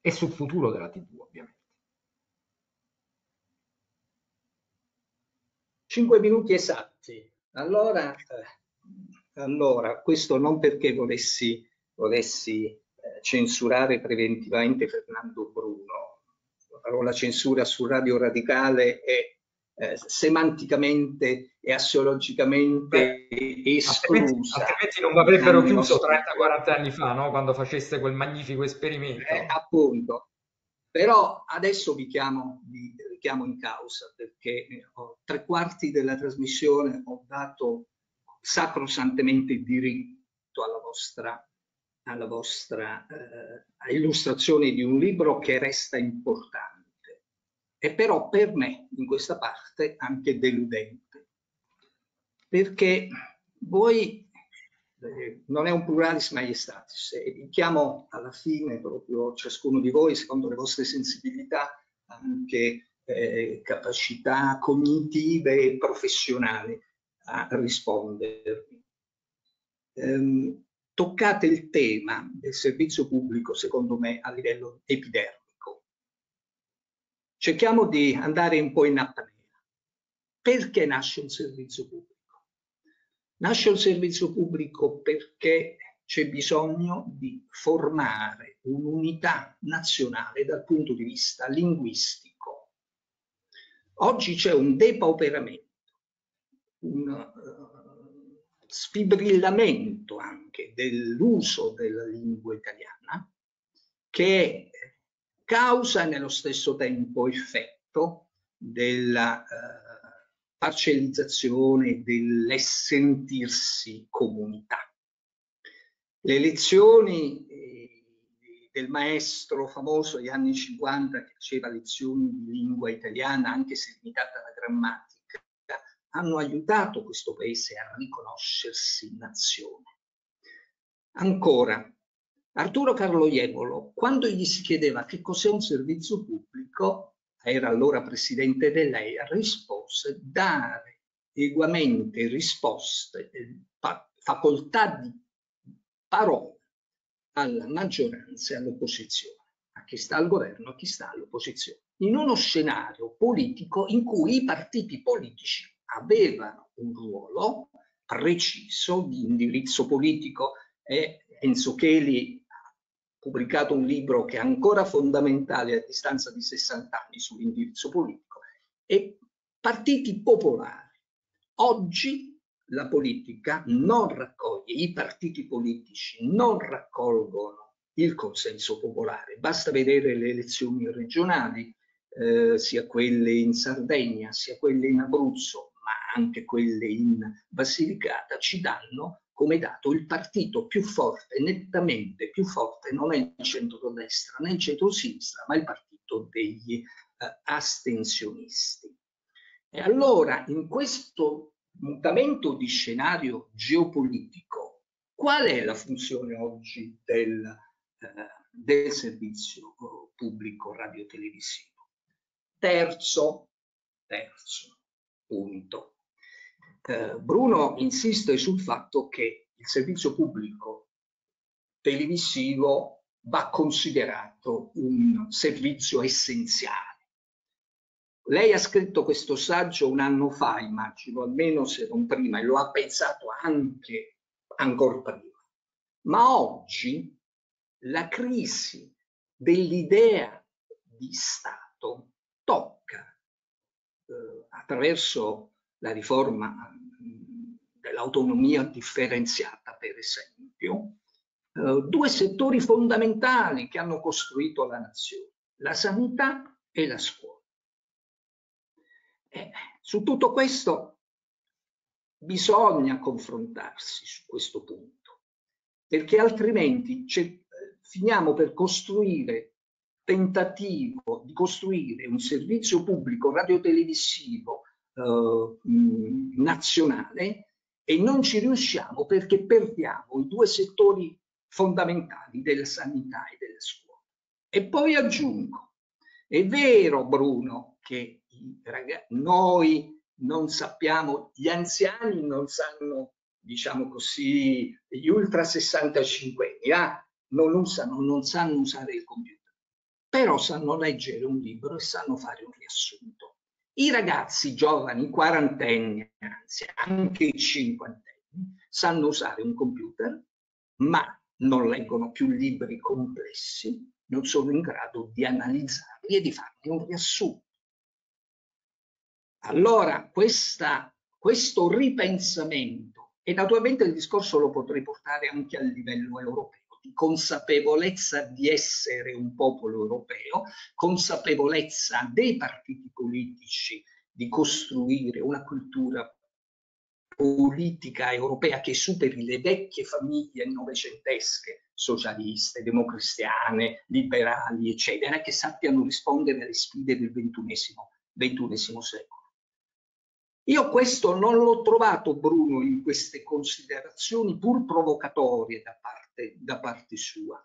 e sul futuro della TV ovviamente. Cinque minuti esatti. Allora, eh, allora, questo non perché volessi, volessi eh, censurare preventivamente Fernando Bruno. La parola censura su Radio Radicale è eh, semanticamente e assiologicamente esclusa. Altrimenti, non avrebbero chiuso 30-40 anni fa, no? quando faceste quel magnifico esperimento. Eh, appunto. Però adesso vi chiamo, vi richiamo in causa perché ho tre quarti della trasmissione ho dato sacrosantemente diritto alla vostra, alla vostra eh, illustrazione di un libro che resta importante. E però per me in questa parte anche deludente. Perché voi eh, non è un pluralis maiestatis e chiamo alla fine proprio ciascuno di voi secondo le vostre sensibilità anche eh, capacità cognitive e professionali a rispondermi. Ehm, toccate il tema del servizio pubblico, secondo me, a livello epidermico. Cerchiamo di andare un po' in apnea. Perché nasce un servizio pubblico? Nasce un servizio pubblico perché c'è bisogno di formare un'unità nazionale dal punto di vista linguistico. Oggi c'è un depauperamento un uh, sfibrillamento anche dell'uso della lingua italiana che è causa nello stesso tempo effetto della uh, parcellizzazione dell'essentirsi comunità. Le lezioni eh, del maestro famoso degli anni 50 che faceva lezioni di lingua italiana anche se limitata alla grammatica hanno aiutato questo paese a riconoscersi nazione. Ancora, Arturo Carlo Jevolo, quando gli si chiedeva che cos'è un servizio pubblico, era allora presidente dell'EIA, rispose dare eguamente risposte, eh, facoltà di parola alla maggioranza e all'opposizione, a chi sta al governo, a chi sta all'opposizione, in uno scenario politico in cui i partiti politici avevano un ruolo preciso di indirizzo politico e Enzo Cheli ha pubblicato un libro che è ancora fondamentale a distanza di 60 anni sull'indirizzo politico e partiti popolari. Oggi la politica non raccoglie, i partiti politici non raccolgono il consenso popolare. Basta vedere le elezioni regionali, eh, sia quelle in Sardegna, sia quelle in Abruzzo, anche quelle in Basilicata, ci danno come dato il partito più forte, nettamente più forte, non è il centro-destra né il centro-sinistra, ma il partito degli eh, astensionisti. E allora, in questo mutamento di scenario geopolitico, qual è la funzione oggi del, eh, del servizio pubblico radiotelevisivo? Terzo, terzo punto eh, Bruno insiste sul fatto che il servizio pubblico televisivo va considerato un servizio essenziale. Lei ha scritto questo saggio un anno fa, immagino, almeno se non prima, e lo ha pensato anche ancora prima. Ma oggi la crisi dell'idea di Stato tocca eh, attraverso la riforma dell'autonomia differenziata, per esempio, eh, due settori fondamentali che hanno costruito la nazione, la sanità e la scuola. Eh, su tutto questo bisogna confrontarsi su questo punto, perché altrimenti finiamo per costruire tentativo di costruire un servizio pubblico radiotelevisivo eh, nazionale e non ci riusciamo perché perdiamo i due settori fondamentali della sanità e della scuola. E poi aggiungo, è vero Bruno che noi non sappiamo, gli anziani non sanno, diciamo così, gli ultra 65 anni, ah, non, usano, non sanno usare il computer, però sanno leggere un libro e sanno fare un riassunto. I ragazzi giovani, quarantenni, anzi anche i cinquantenni, sanno usare un computer, ma non leggono più libri complessi, non sono in grado di analizzarli e di farne un riassunto. Allora, questa, questo ripensamento, e naturalmente il discorso lo potrei portare anche a livello europeo, consapevolezza di essere un popolo europeo, consapevolezza dei partiti politici di costruire una cultura politica europea che superi le vecchie famiglie novecentesche, socialiste, democristiane, liberali, eccetera, che sappiano rispondere alle sfide del ventunesimo secolo. Io questo non l'ho trovato, Bruno, in queste considerazioni pur provocatorie da parte, da parte sua.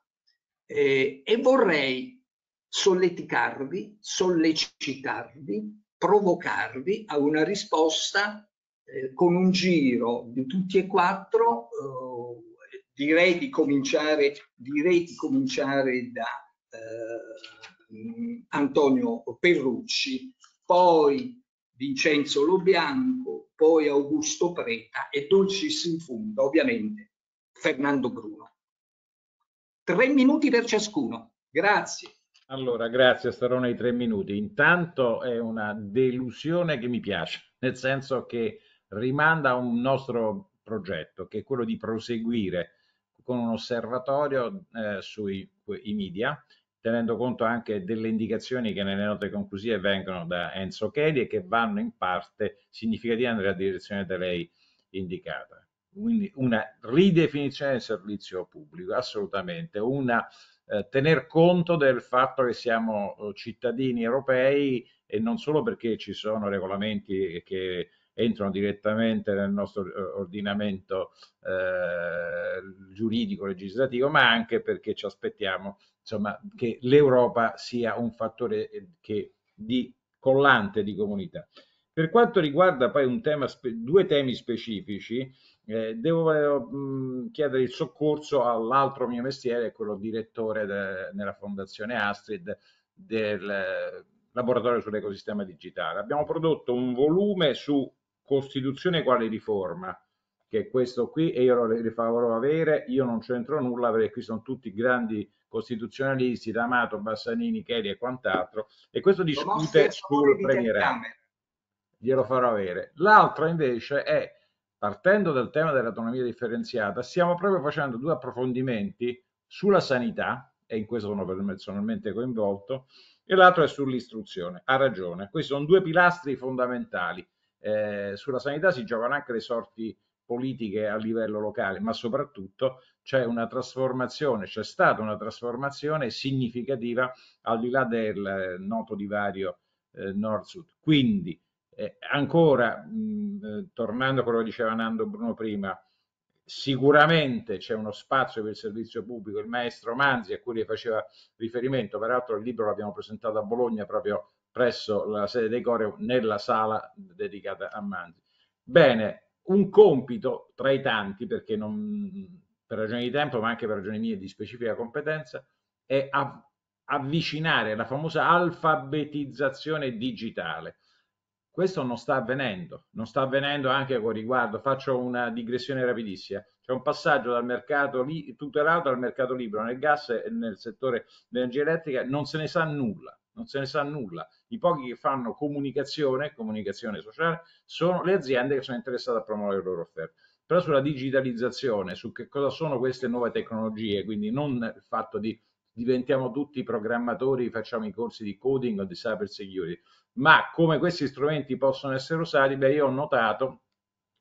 Eh, e vorrei solleticarvi, sollecitarvi, provocarvi a una risposta eh, con un giro di tutti e quattro. Eh, direi, di cominciare, direi di cominciare da eh, Antonio Perrucci, poi Vincenzo Lobianco, poi Augusto Preta e Dulcis in Funda, ovviamente Fernando Bruno. Tre minuti per ciascuno. Grazie. Allora, grazie, starò nei tre minuti. Intanto è una delusione che mi piace, nel senso che rimanda a un nostro progetto, che è quello di proseguire con un osservatorio eh, sui media, tenendo conto anche delle indicazioni che nelle note conclusive vengono da Enzo Chedi e che vanno in parte significativa nella direzione da lei indicata. Quindi una ridefinizione del servizio pubblico, assolutamente, una eh, tener conto del fatto che siamo eh, cittadini europei e non solo perché ci sono regolamenti che entrano direttamente nel nostro eh, ordinamento eh, giuridico legislativo, ma anche perché ci aspettiamo insomma, che l'Europa sia un fattore eh, che, di collante di comunità. Per quanto riguarda poi tema, due temi specifici, eh, devo mh, chiedere il soccorso all'altro mio mestiere, quello direttore de, nella Fondazione Astrid del eh, laboratorio sull'ecosistema digitale. Abbiamo prodotto un volume su Costituzione quale riforma, che è questo qui, e io lo rifarò avere, io non c'entro nulla perché qui sono tutti grandi costituzionalisti, D'Amato, Bassanini, Cheli e quant'altro, e questo discute sul premierato. Glielo farò avere. L'altro invece è, partendo dal tema dell'autonomia differenziata, stiamo proprio facendo due approfondimenti sulla sanità, e in questo sono personalmente coinvolto, e l'altro è sull'istruzione. Ha ragione. Questi sono due pilastri fondamentali. Eh, sulla sanità si giocano anche le sorti politiche a livello locale, ma soprattutto c'è una trasformazione, c'è stata una trasformazione significativa al di là del noto divario eh, nord-sud. Quindi, eh, ancora, mh, eh, tornando a quello che diceva Nando Bruno prima, sicuramente c'è uno spazio per il servizio pubblico, il maestro Manzi a cui faceva riferimento, peraltro il libro l'abbiamo presentato a Bologna proprio presso la sede dei Coreo nella sala dedicata a Manzi. Bene, un compito tra i tanti, perché non, per ragioni di tempo, ma anche per ragioni mie di specifica competenza, è avvicinare la famosa alfabetizzazione digitale. Questo non sta avvenendo, non sta avvenendo anche con riguardo, faccio una digressione rapidissima, c'è un passaggio dal mercato li, tutelato al mercato libero nel gas e nel settore dell'energia elettrica, non se ne sa nulla, non se ne sa nulla. I pochi che fanno comunicazione, comunicazione sociale, sono le aziende che sono interessate a promuovere le loro offerte. Però sulla digitalizzazione, su che cosa sono queste nuove tecnologie, quindi non il fatto di diventiamo tutti programmatori, facciamo i corsi di coding o di cyber security, ma come questi strumenti possono essere usati, beh, io ho notato,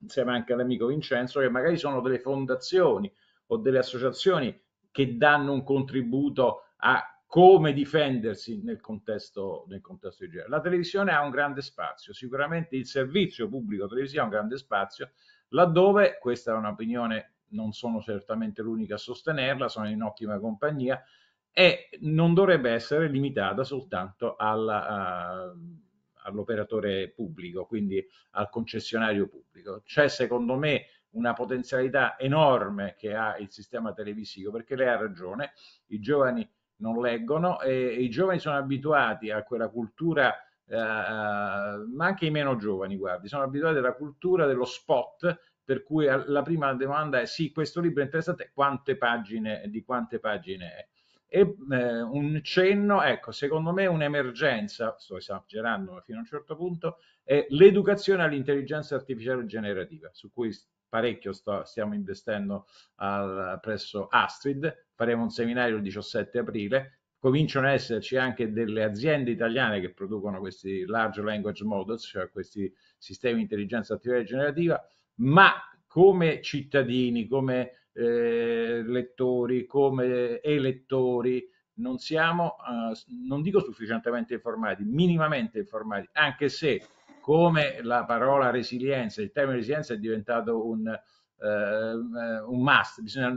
insieme anche all'amico Vincenzo, che magari sono delle fondazioni o delle associazioni che danno un contributo a come difendersi nel contesto, nel contesto di genere. La televisione ha un grande spazio, sicuramente il servizio pubblico televisivo ha un grande spazio, laddove, questa è un'opinione, non sono certamente l'unica a sostenerla, sono in ottima compagnia, e non dovrebbe essere limitata soltanto alla, uh, all'operatore pubblico, quindi al concessionario pubblico. C'è secondo me una potenzialità enorme che ha il sistema televisivo, perché lei ha ragione, i giovani non leggono e, i giovani sono abituati a quella cultura, eh, ma anche i meno giovani, guardi, sono abituati alla cultura dello spot, per cui la prima domanda è sì, questo libro è interessante, quante pagine, di quante pagine è? E eh, un cenno, ecco, secondo me un'emergenza, sto esagerando fino a un certo punto, è l'educazione all'intelligenza artificiale generativa, su cui parecchio sto, stiamo investendo al, presso Astrid, faremo un seminario il 17 aprile, cominciano ad esserci anche delle aziende italiane che producono questi large language models, cioè questi sistemi di intelligenza artificiale generativa, ma come cittadini, come eh, lettori, come elettori, non siamo, eh, non dico sufficientemente informati, minimamente informati, anche se come la parola resilienza, il termine resilienza è diventato un, eh, un must, bisogna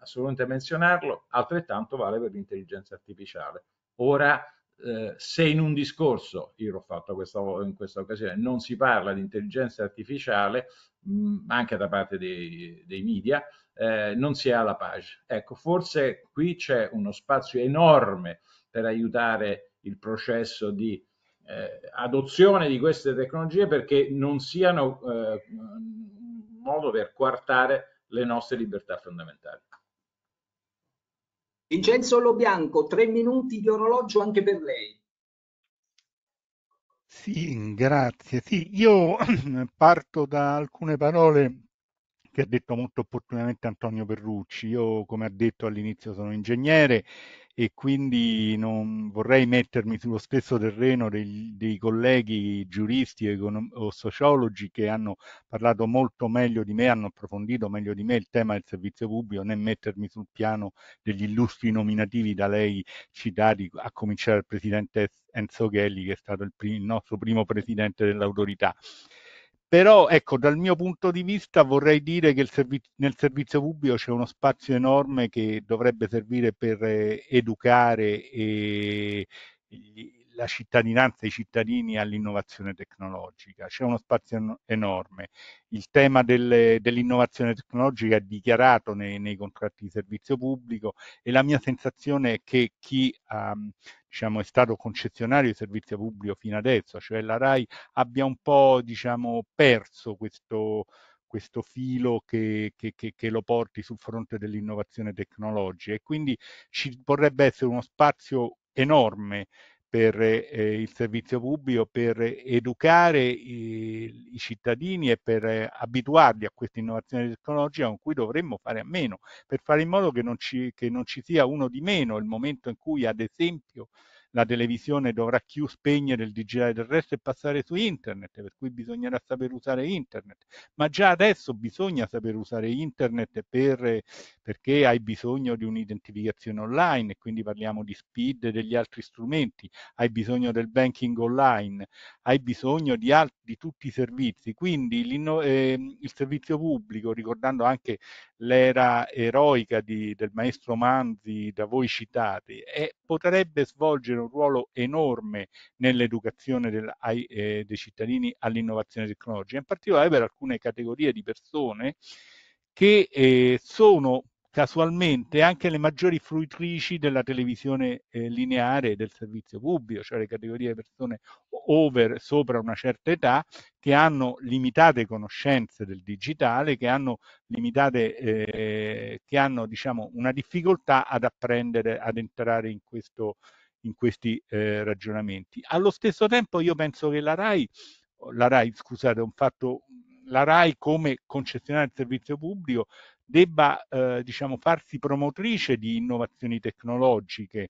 assolutamente menzionarlo, altrettanto vale per l'intelligenza artificiale. Ora, eh, se in un discorso, io l'ho fatto questa, in questa occasione, non si parla di intelligenza artificiale, mh, anche da parte dei, dei media, eh, non si è alla pace. Ecco, forse qui c'è uno spazio enorme per aiutare il processo di eh, adozione di queste tecnologie perché non siano eh, un modo per coartare le nostre libertà fondamentali. Vincenzo Lobianco, tre minuti di orologio anche per lei. Sì, grazie. Sì, io parto da alcune parole che ha detto molto opportunamente Antonio Perrucci. Io, come ha detto all'inizio, sono ingegnere e quindi non vorrei mettermi sullo stesso terreno dei, dei colleghi giuristi econom- o sociologi che hanno parlato molto meglio di me, hanno approfondito meglio di me il tema del servizio pubblico, né mettermi sul piano degli illustri nominativi da lei citati, a cominciare dal presidente Enzo Gelli, che è stato il, prim- il nostro primo presidente dell'autorità. Però ecco, dal mio punto di vista vorrei dire che servizio, nel servizio pubblico c'è uno spazio enorme che dovrebbe servire per eh, educare e, la cittadinanza, i cittadini all'innovazione tecnologica. C'è uno spazio enorme. Il tema delle, dell'innovazione tecnologica è dichiarato nei, nei, contratti di servizio pubblico e la mia sensazione è che chi um, diciamo, è stato concessionario di servizio pubblico fino adesso, cioè la RAI, abbia un po' diciamo, perso questo, questo filo che, che, che, che, lo porti sul fronte dell'innovazione tecnologica. E quindi ci vorrebbe essere uno spazio enorme per eh, il servizio pubblico, per educare i, i cittadini e per eh, abituarli a questa innovazione tecnologica con cui dovremmo fare a meno, per fare in modo che non ci, che non ci sia uno di meno il momento in cui, ad esempio, la televisione dovrà più spegnere il digitale terrestre e passare su internet, per cui bisognerà saper usare internet. Ma già adesso bisogna saper usare internet per, perché hai bisogno di un'identificazione online, quindi parliamo di speed e degli altri strumenti, hai bisogno del banking online, hai bisogno di, alt- di tutti i servizi. Quindi eh, il servizio pubblico, ricordando anche l'era eroica di, del maestro Manzi da voi citati, e potrebbe svolgere un ruolo enorme nell'educazione del, ai, eh, dei cittadini all'innovazione tecnologica, in particolare per alcune categorie di persone che eh, sono casualmente anche le maggiori fruitrici della televisione eh, lineare del servizio pubblico, cioè le categorie di persone over, sopra una certa età, che hanno limitate conoscenze del digitale, che hanno limitate, eh, che hanno diciamo una difficoltà ad apprendere, ad entrare in questo in questi eh, ragionamenti. Allo stesso tempo io penso che la RAI, la RAI scusate, un fatto, la RAI come concessionaria del servizio pubblico debba eh, diciamo, farsi promotrice di innovazioni tecnologiche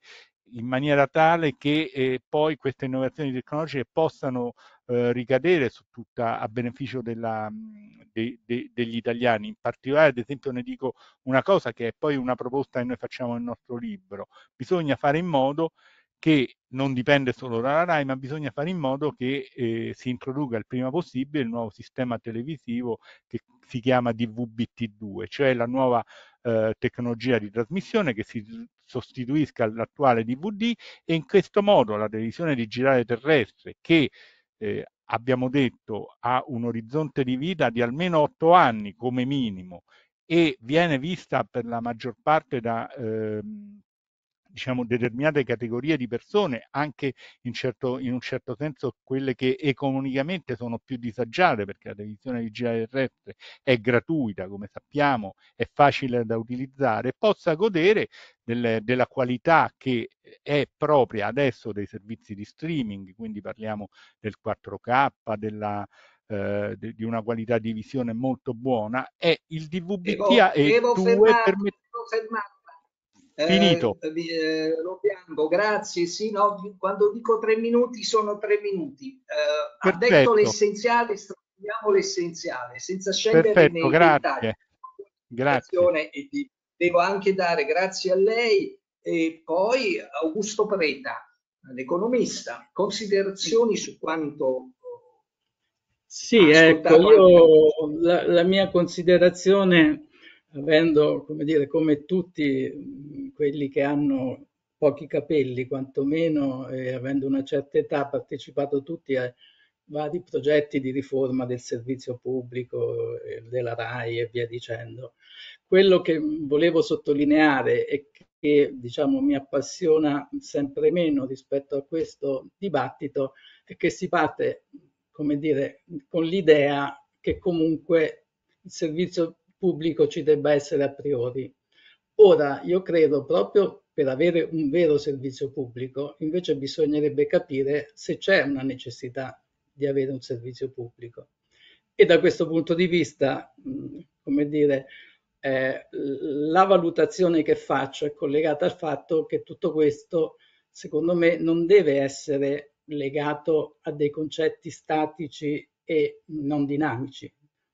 in maniera tale che eh, poi queste innovazioni tecnologiche possano eh, ricadere su tutta, a beneficio della, de, de, degli italiani. In particolare, ad esempio, ne dico una cosa che è poi una proposta che noi facciamo nel nostro libro. Bisogna fare in modo che non dipende solo dalla RAI, ma bisogna fare in modo che eh, si introduca il prima possibile il nuovo sistema televisivo che si chiama DVB-T2, cioè la nuova eh, tecnologia di trasmissione che si sostituisca all'attuale DVD e in questo modo la televisione digitale terrestre che eh, abbiamo detto ha un orizzonte di vita di almeno otto anni come minimo e viene vista per la maggior parte da ehm, diciamo, determinate categorie di persone, anche in, certo, in un certo senso quelle che economicamente sono più disagiate, perché la televisione digitale terrestre è gratuita, come sappiamo, è facile da utilizzare, possa godere del, della qualità che è propria adesso dei servizi di streaming, quindi parliamo del 4K, della, eh, di una qualità di visione molto buona, è il DVB-T e 2 permette... Finito. Eh, eh, Bianco, grazie. Sì, no, quando dico tre minuti sono tre minuti. Eh, ha detto l'essenziale, estraiamo l'essenziale, senza scendere Perfetto, nei grazie. dettagli. Grazie. E ti devo anche dare grazie a lei e poi Augusto Preta, l'economista, considerazioni su quanto sì, ecco, io la, la mia considerazione avendo, come dire, come tutti quelli che hanno pochi capelli, quantomeno, e avendo una certa età, partecipato tutti a vari progetti di riforma del servizio pubblico, della RAI e via dicendo. Quello che volevo sottolineare e che diciamo, mi appassiona sempre meno rispetto a questo dibattito è che si parte, come dire, con l'idea che comunque il servizio pubblico ci debba essere a priori. Ora, io credo proprio per avere un vero servizio pubblico, invece bisognerebbe capire se c'è una necessità di avere un servizio pubblico. E da questo punto di vista, come dire, eh, la valutazione che faccio è collegata al fatto che tutto questo, secondo me, non deve essere legato a dei concetti statici e non dinamici.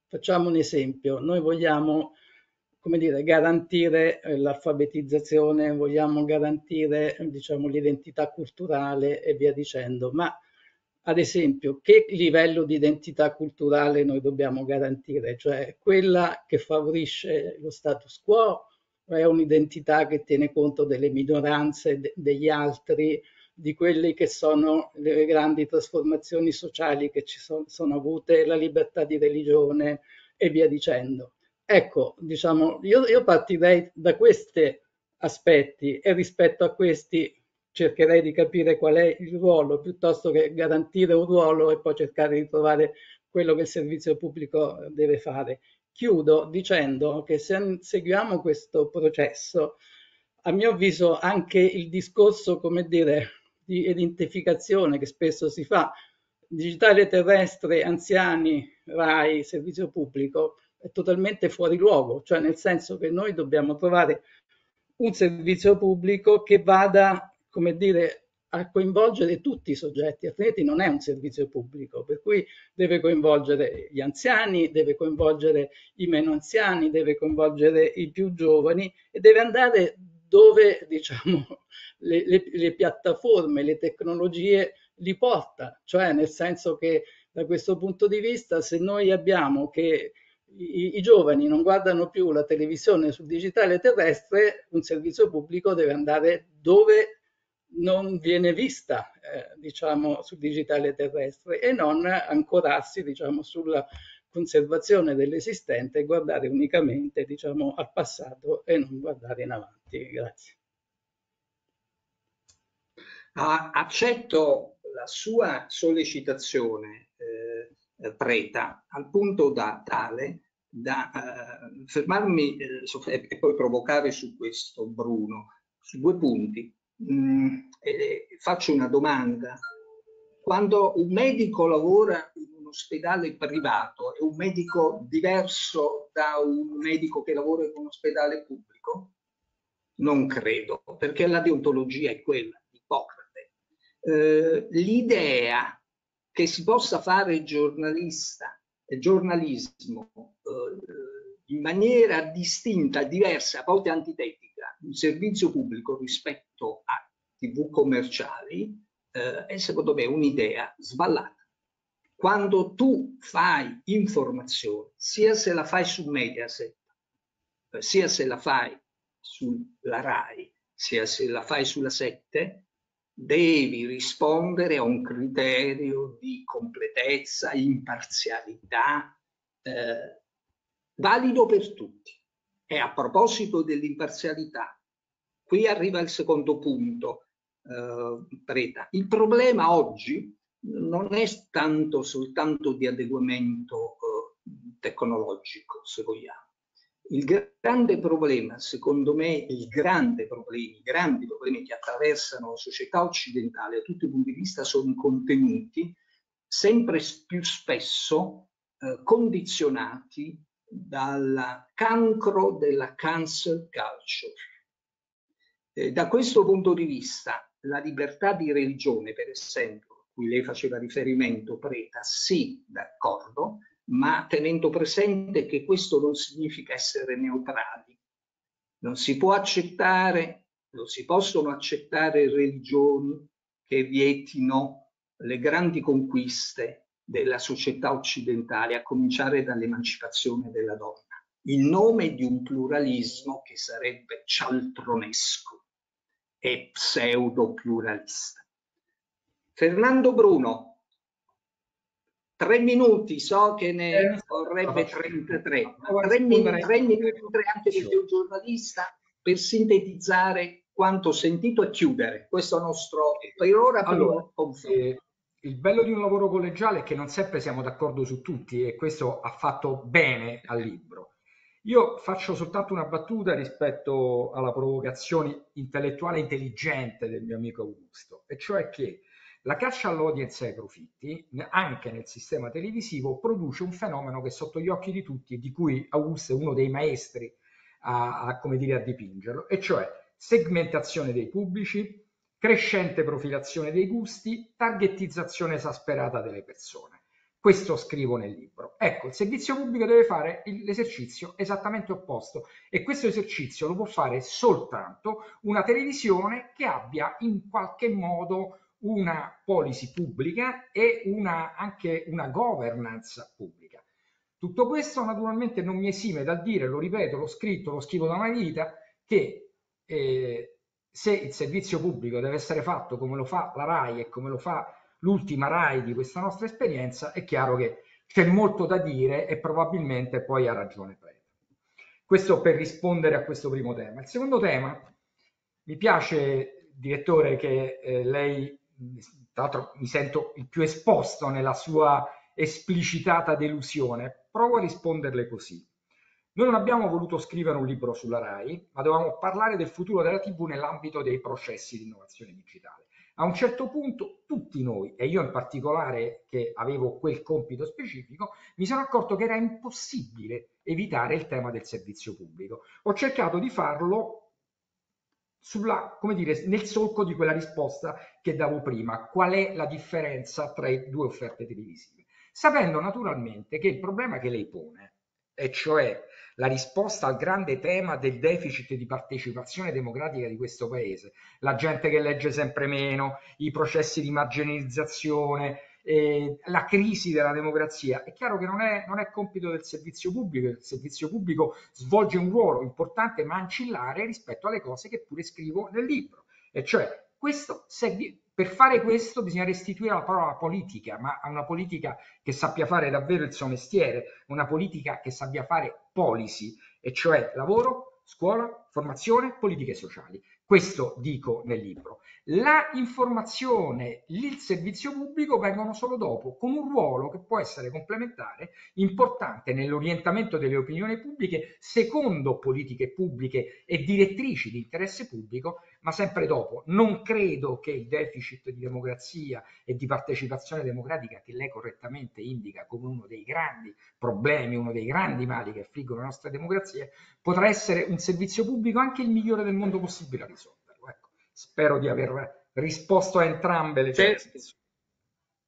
Facciamo un esempio, noi vogliamo come dire, garantire eh, l'alfabetizzazione, vogliamo garantire diciamo, l'identità culturale e via dicendo, ma ad esempio che livello di identità culturale noi dobbiamo garantire? Cioè quella che favorisce lo status quo? È un'identità che tiene conto delle minoranze, de- degli altri, di quelle che sono le grandi trasformazioni sociali che ci sono, sono avute, la libertà di religione e via dicendo. Ecco, diciamo, io, io partirei da questi aspetti e rispetto a questi cercherei di capire qual è il ruolo piuttosto che garantire un ruolo e poi cercare di trovare quello che il servizio pubblico deve fare. Chiudo dicendo che se seguiamo questo processo, a mio avviso anche il discorso, come dire, di identificazione che spesso si fa, digitale terrestre, anziani, RAI, servizio pubblico, è totalmente fuori luogo, cioè nel senso che noi dobbiamo trovare un servizio pubblico che vada, come dire, a coinvolgere tutti i soggetti, altrimenti non è un servizio pubblico, per cui deve coinvolgere gli anziani, deve coinvolgere i meno anziani, deve coinvolgere i più giovani e deve andare dove diciamo, le, le, le piattaforme, le tecnologie li porta, cioè nel senso che da questo punto di vista se noi abbiamo che i, i, giovani non guardano più la televisione sul digitale terrestre, un servizio pubblico deve andare dove non viene vista, eh, diciamo, sul digitale terrestre e non ancorarsi, diciamo, sulla conservazione dell'esistente e guardare unicamente diciamo, al passato e non guardare in avanti. Grazie. accetto la sua sollecitazione, eh, Preta, al punto da tale da eh, fermarmi eh, e poi provocare su questo Bruno, su due punti. Mm, faccio una domanda. Quando un medico lavora in un ospedale privato, è un medico diverso da un medico che lavora in un ospedale pubblico? Non credo, perché la deontologia è quella di Ippocrate. Eh, l'idea che si possa fare giornalista, giornalismo eh, in maniera distinta, diversa, a volte antitetica, un servizio pubblico rispetto a tv commerciali, eh, è secondo me un'idea sballata. Quando tu fai informazione, sia se la fai su Mediaset, eh, sia se la fai sulla RAI, sia se la fai sulla 7, devi rispondere a un criterio di completezza, imparzialità, eh, valido per tutti. E a proposito dell'imparzialità, qui arriva il secondo punto, eh, Preta. Il problema oggi non è tanto soltanto di adeguamento eh, tecnologico, se vogliamo. Il grande problema, secondo me, il grande problema, i grandi problemi che attraversano la società occidentale a tutti i punti di vista sono contenuti sempre più spesso eh, condizionati dal cancro della cancel culture. Eh, da questo punto di vista, la libertà di religione, per esempio, a cui lei faceva riferimento, Preta, sì, d'accordo, ma tenendo presente che questo non significa essere neutrali. Non si può accettare, non si possono accettare religioni che vietino le grandi conquiste della società occidentale, a cominciare dall'emancipazione della donna, in nome di un pluralismo che sarebbe cialtronesco e pseudo pluralista. Fernando Bruno, Tre minuti, so che ne eh, vorrebbe 33, ma tre, minuti, tre minuti anche perché un giornalista per sintetizzare quanto sentito e chiudere questo nostro per ora allora, eh, il bello di un lavoro collegiale è che non sempre siamo d'accordo su tutti e questo ha fatto bene al libro. Io faccio soltanto una battuta rispetto alla provocazione intellettuale intelligente del mio amico Augusto, e cioè che la caccia all'audience e ai profitti, anche nel sistema televisivo, produce un fenomeno che è sotto gli occhi di tutti e di cui Augusto è uno dei maestri a, a, come dire, a dipingerlo, e cioè segmentazione dei pubblici, crescente profilazione dei gusti, targettizzazione esasperata delle persone. Questo scrivo nel libro. Ecco, il servizio pubblico deve fare l'esercizio esattamente opposto e questo esercizio lo può fare soltanto una televisione che abbia in qualche modo una policy pubblica e una, anche una governance pubblica. Tutto questo naturalmente non mi esime dal dire, lo ripeto, l'ho scritto, lo scrivo da una vita, che eh, se il servizio pubblico deve essere fatto come lo fa la RAI e come lo fa l'ultima RAI di questa nostra esperienza, è chiaro che c'è molto da dire e probabilmente poi ha ragione Preda. Questo per rispondere a questo primo tema. Il secondo tema, mi piace, direttore, che eh, lei tra l'altro mi sento il più esposto nella sua esplicitata delusione, provo a risponderle così. Noi non abbiamo voluto scrivere un libro sulla RAI, ma dovevamo parlare del futuro della TV nell'ambito dei processi di innovazione digitale. A un certo punto tutti noi, e io in particolare che avevo quel compito specifico, mi sono accorto che era impossibile evitare il tema del servizio pubblico. Ho cercato di farlo sulla, come dire, nel solco di quella risposta che davo prima, qual è la differenza tra le due offerte televisive, sapendo naturalmente che il problema che lei pone, e cioè la risposta al grande tema del deficit di partecipazione democratica di questo paese, la gente che legge sempre meno, i processi di marginalizzazione, eh, la crisi della democrazia. È chiaro che non è, non è compito del servizio pubblico, il servizio pubblico svolge un ruolo importante ma ancillare rispetto alle cose che pure scrivo nel libro, e cioè questo Per fare questo bisogna restituire la parola politica, ma a una politica che sappia fare davvero il suo mestiere, una politica che sappia fare policy, e cioè lavoro, scuola, formazione, politiche sociali. Questo dico nel libro. La informazione, il servizio pubblico vengono solo dopo, con un ruolo che può essere complementare, importante nell'orientamento delle opinioni pubbliche, secondo politiche pubbliche e direttrici di interesse pubblico, ma sempre dopo. Non credo che il deficit di democrazia e di partecipazione democratica che lei correttamente indica come uno dei grandi problemi, uno dei grandi mali che affliggono le nostre democrazie, potrà essere un servizio pubblico anche il migliore del mondo possibile a risolverlo. Ecco, spero di aver risposto a entrambe le certo.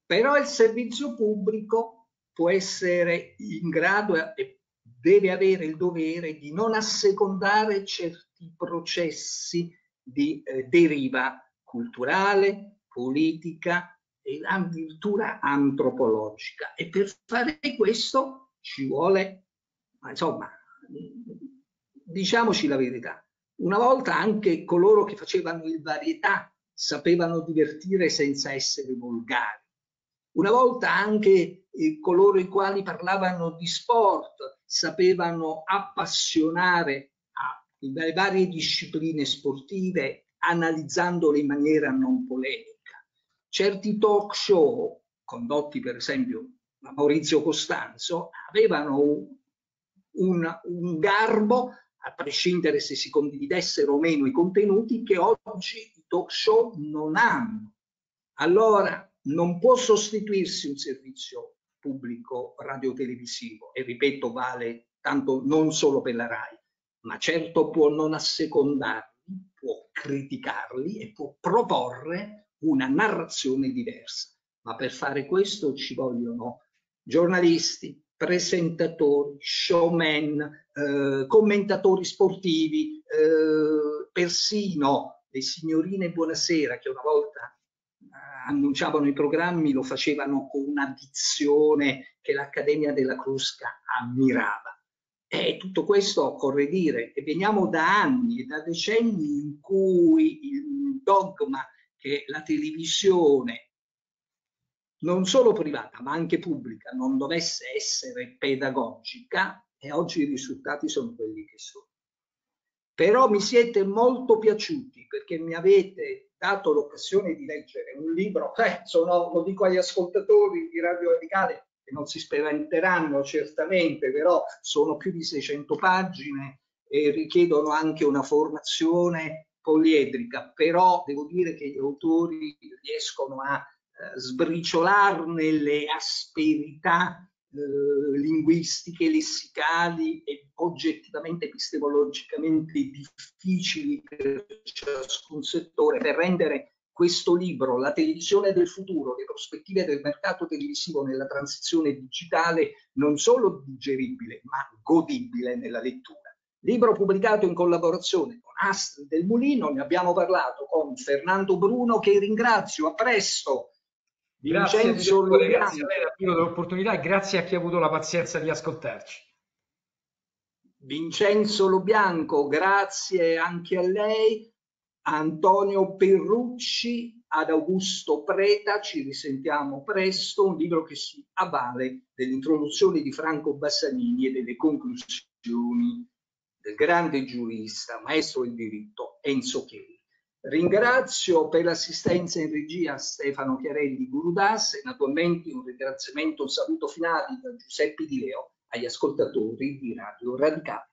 Però il servizio pubblico può essere in grado e deve avere il dovere di non assecondare certi processi di eh, deriva culturale, politica e addirittura antropologica. E per fare questo ci vuole, insomma, diciamoci la verità, una volta anche coloro che facevano il varietà sapevano divertire senza essere volgari. Una volta anche eh, coloro i quali parlavano di sport sapevano appassionare le varie discipline sportive analizzandole in maniera non polemica. Certi talk show condotti per esempio da Maurizio Costanzo avevano un, un garbo a prescindere se si condividessero o meno i contenuti che oggi i talk show non hanno. Allora non può sostituirsi un servizio pubblico radiotelevisivo e ripeto vale tanto non solo per la RAI, ma certo può non assecondarli, può criticarli e può proporre una narrazione diversa. Ma per fare questo ci vogliono giornalisti, presentatori, showman, eh, commentatori sportivi, eh, persino le signorine Buonasera che una volta eh, annunciavano i programmi lo facevano con una dizione che l'Accademia della Crusca ammirava. E tutto questo occorre dire che veniamo da anni e da decenni in cui il dogma che la televisione, non solo privata ma anche pubblica, non dovesse essere pedagogica e oggi i risultati sono quelli che sono. Però mi siete molto piaciuti perché mi avete dato l'occasione di leggere un libro, eh, sono, lo dico agli ascoltatori di Radio Radicale, che non si spaventeranno certamente, però sono più di 600 pagine e richiedono anche una formazione poliedrica, però devo dire che gli autori riescono a eh, sbriciolarne le asperità eh, linguistiche, lessicali e oggettivamente epistemologicamente difficili per ciascun settore per rendere questo libro, La televisione del futuro, le prospettive del mercato televisivo nella transizione digitale, non solo digeribile, ma godibile nella lettura. Libro pubblicato in collaborazione con Astrid del Mulino, ne abbiamo parlato con Fernando Bruno, che ringrazio, a presto. Grazie, Vincenzo grazie a lei dell'opportunità e grazie a chi ha avuto la pazienza di ascoltarci. Vincenzo Lobianco, grazie anche a lei. Antonio Perrucci ad Augusto Preta, ci risentiamo presto, un libro che si avvale dell'introduzione di Franco Bassanini e delle conclusioni del grande giurista, maestro del diritto Enzo Cheli. Ringrazio per l'assistenza in regia Stefano Chiarelli Gurudas e naturalmente un ringraziamento, un saluto finale da Giuseppe Di Leo agli ascoltatori di Radio Radicale.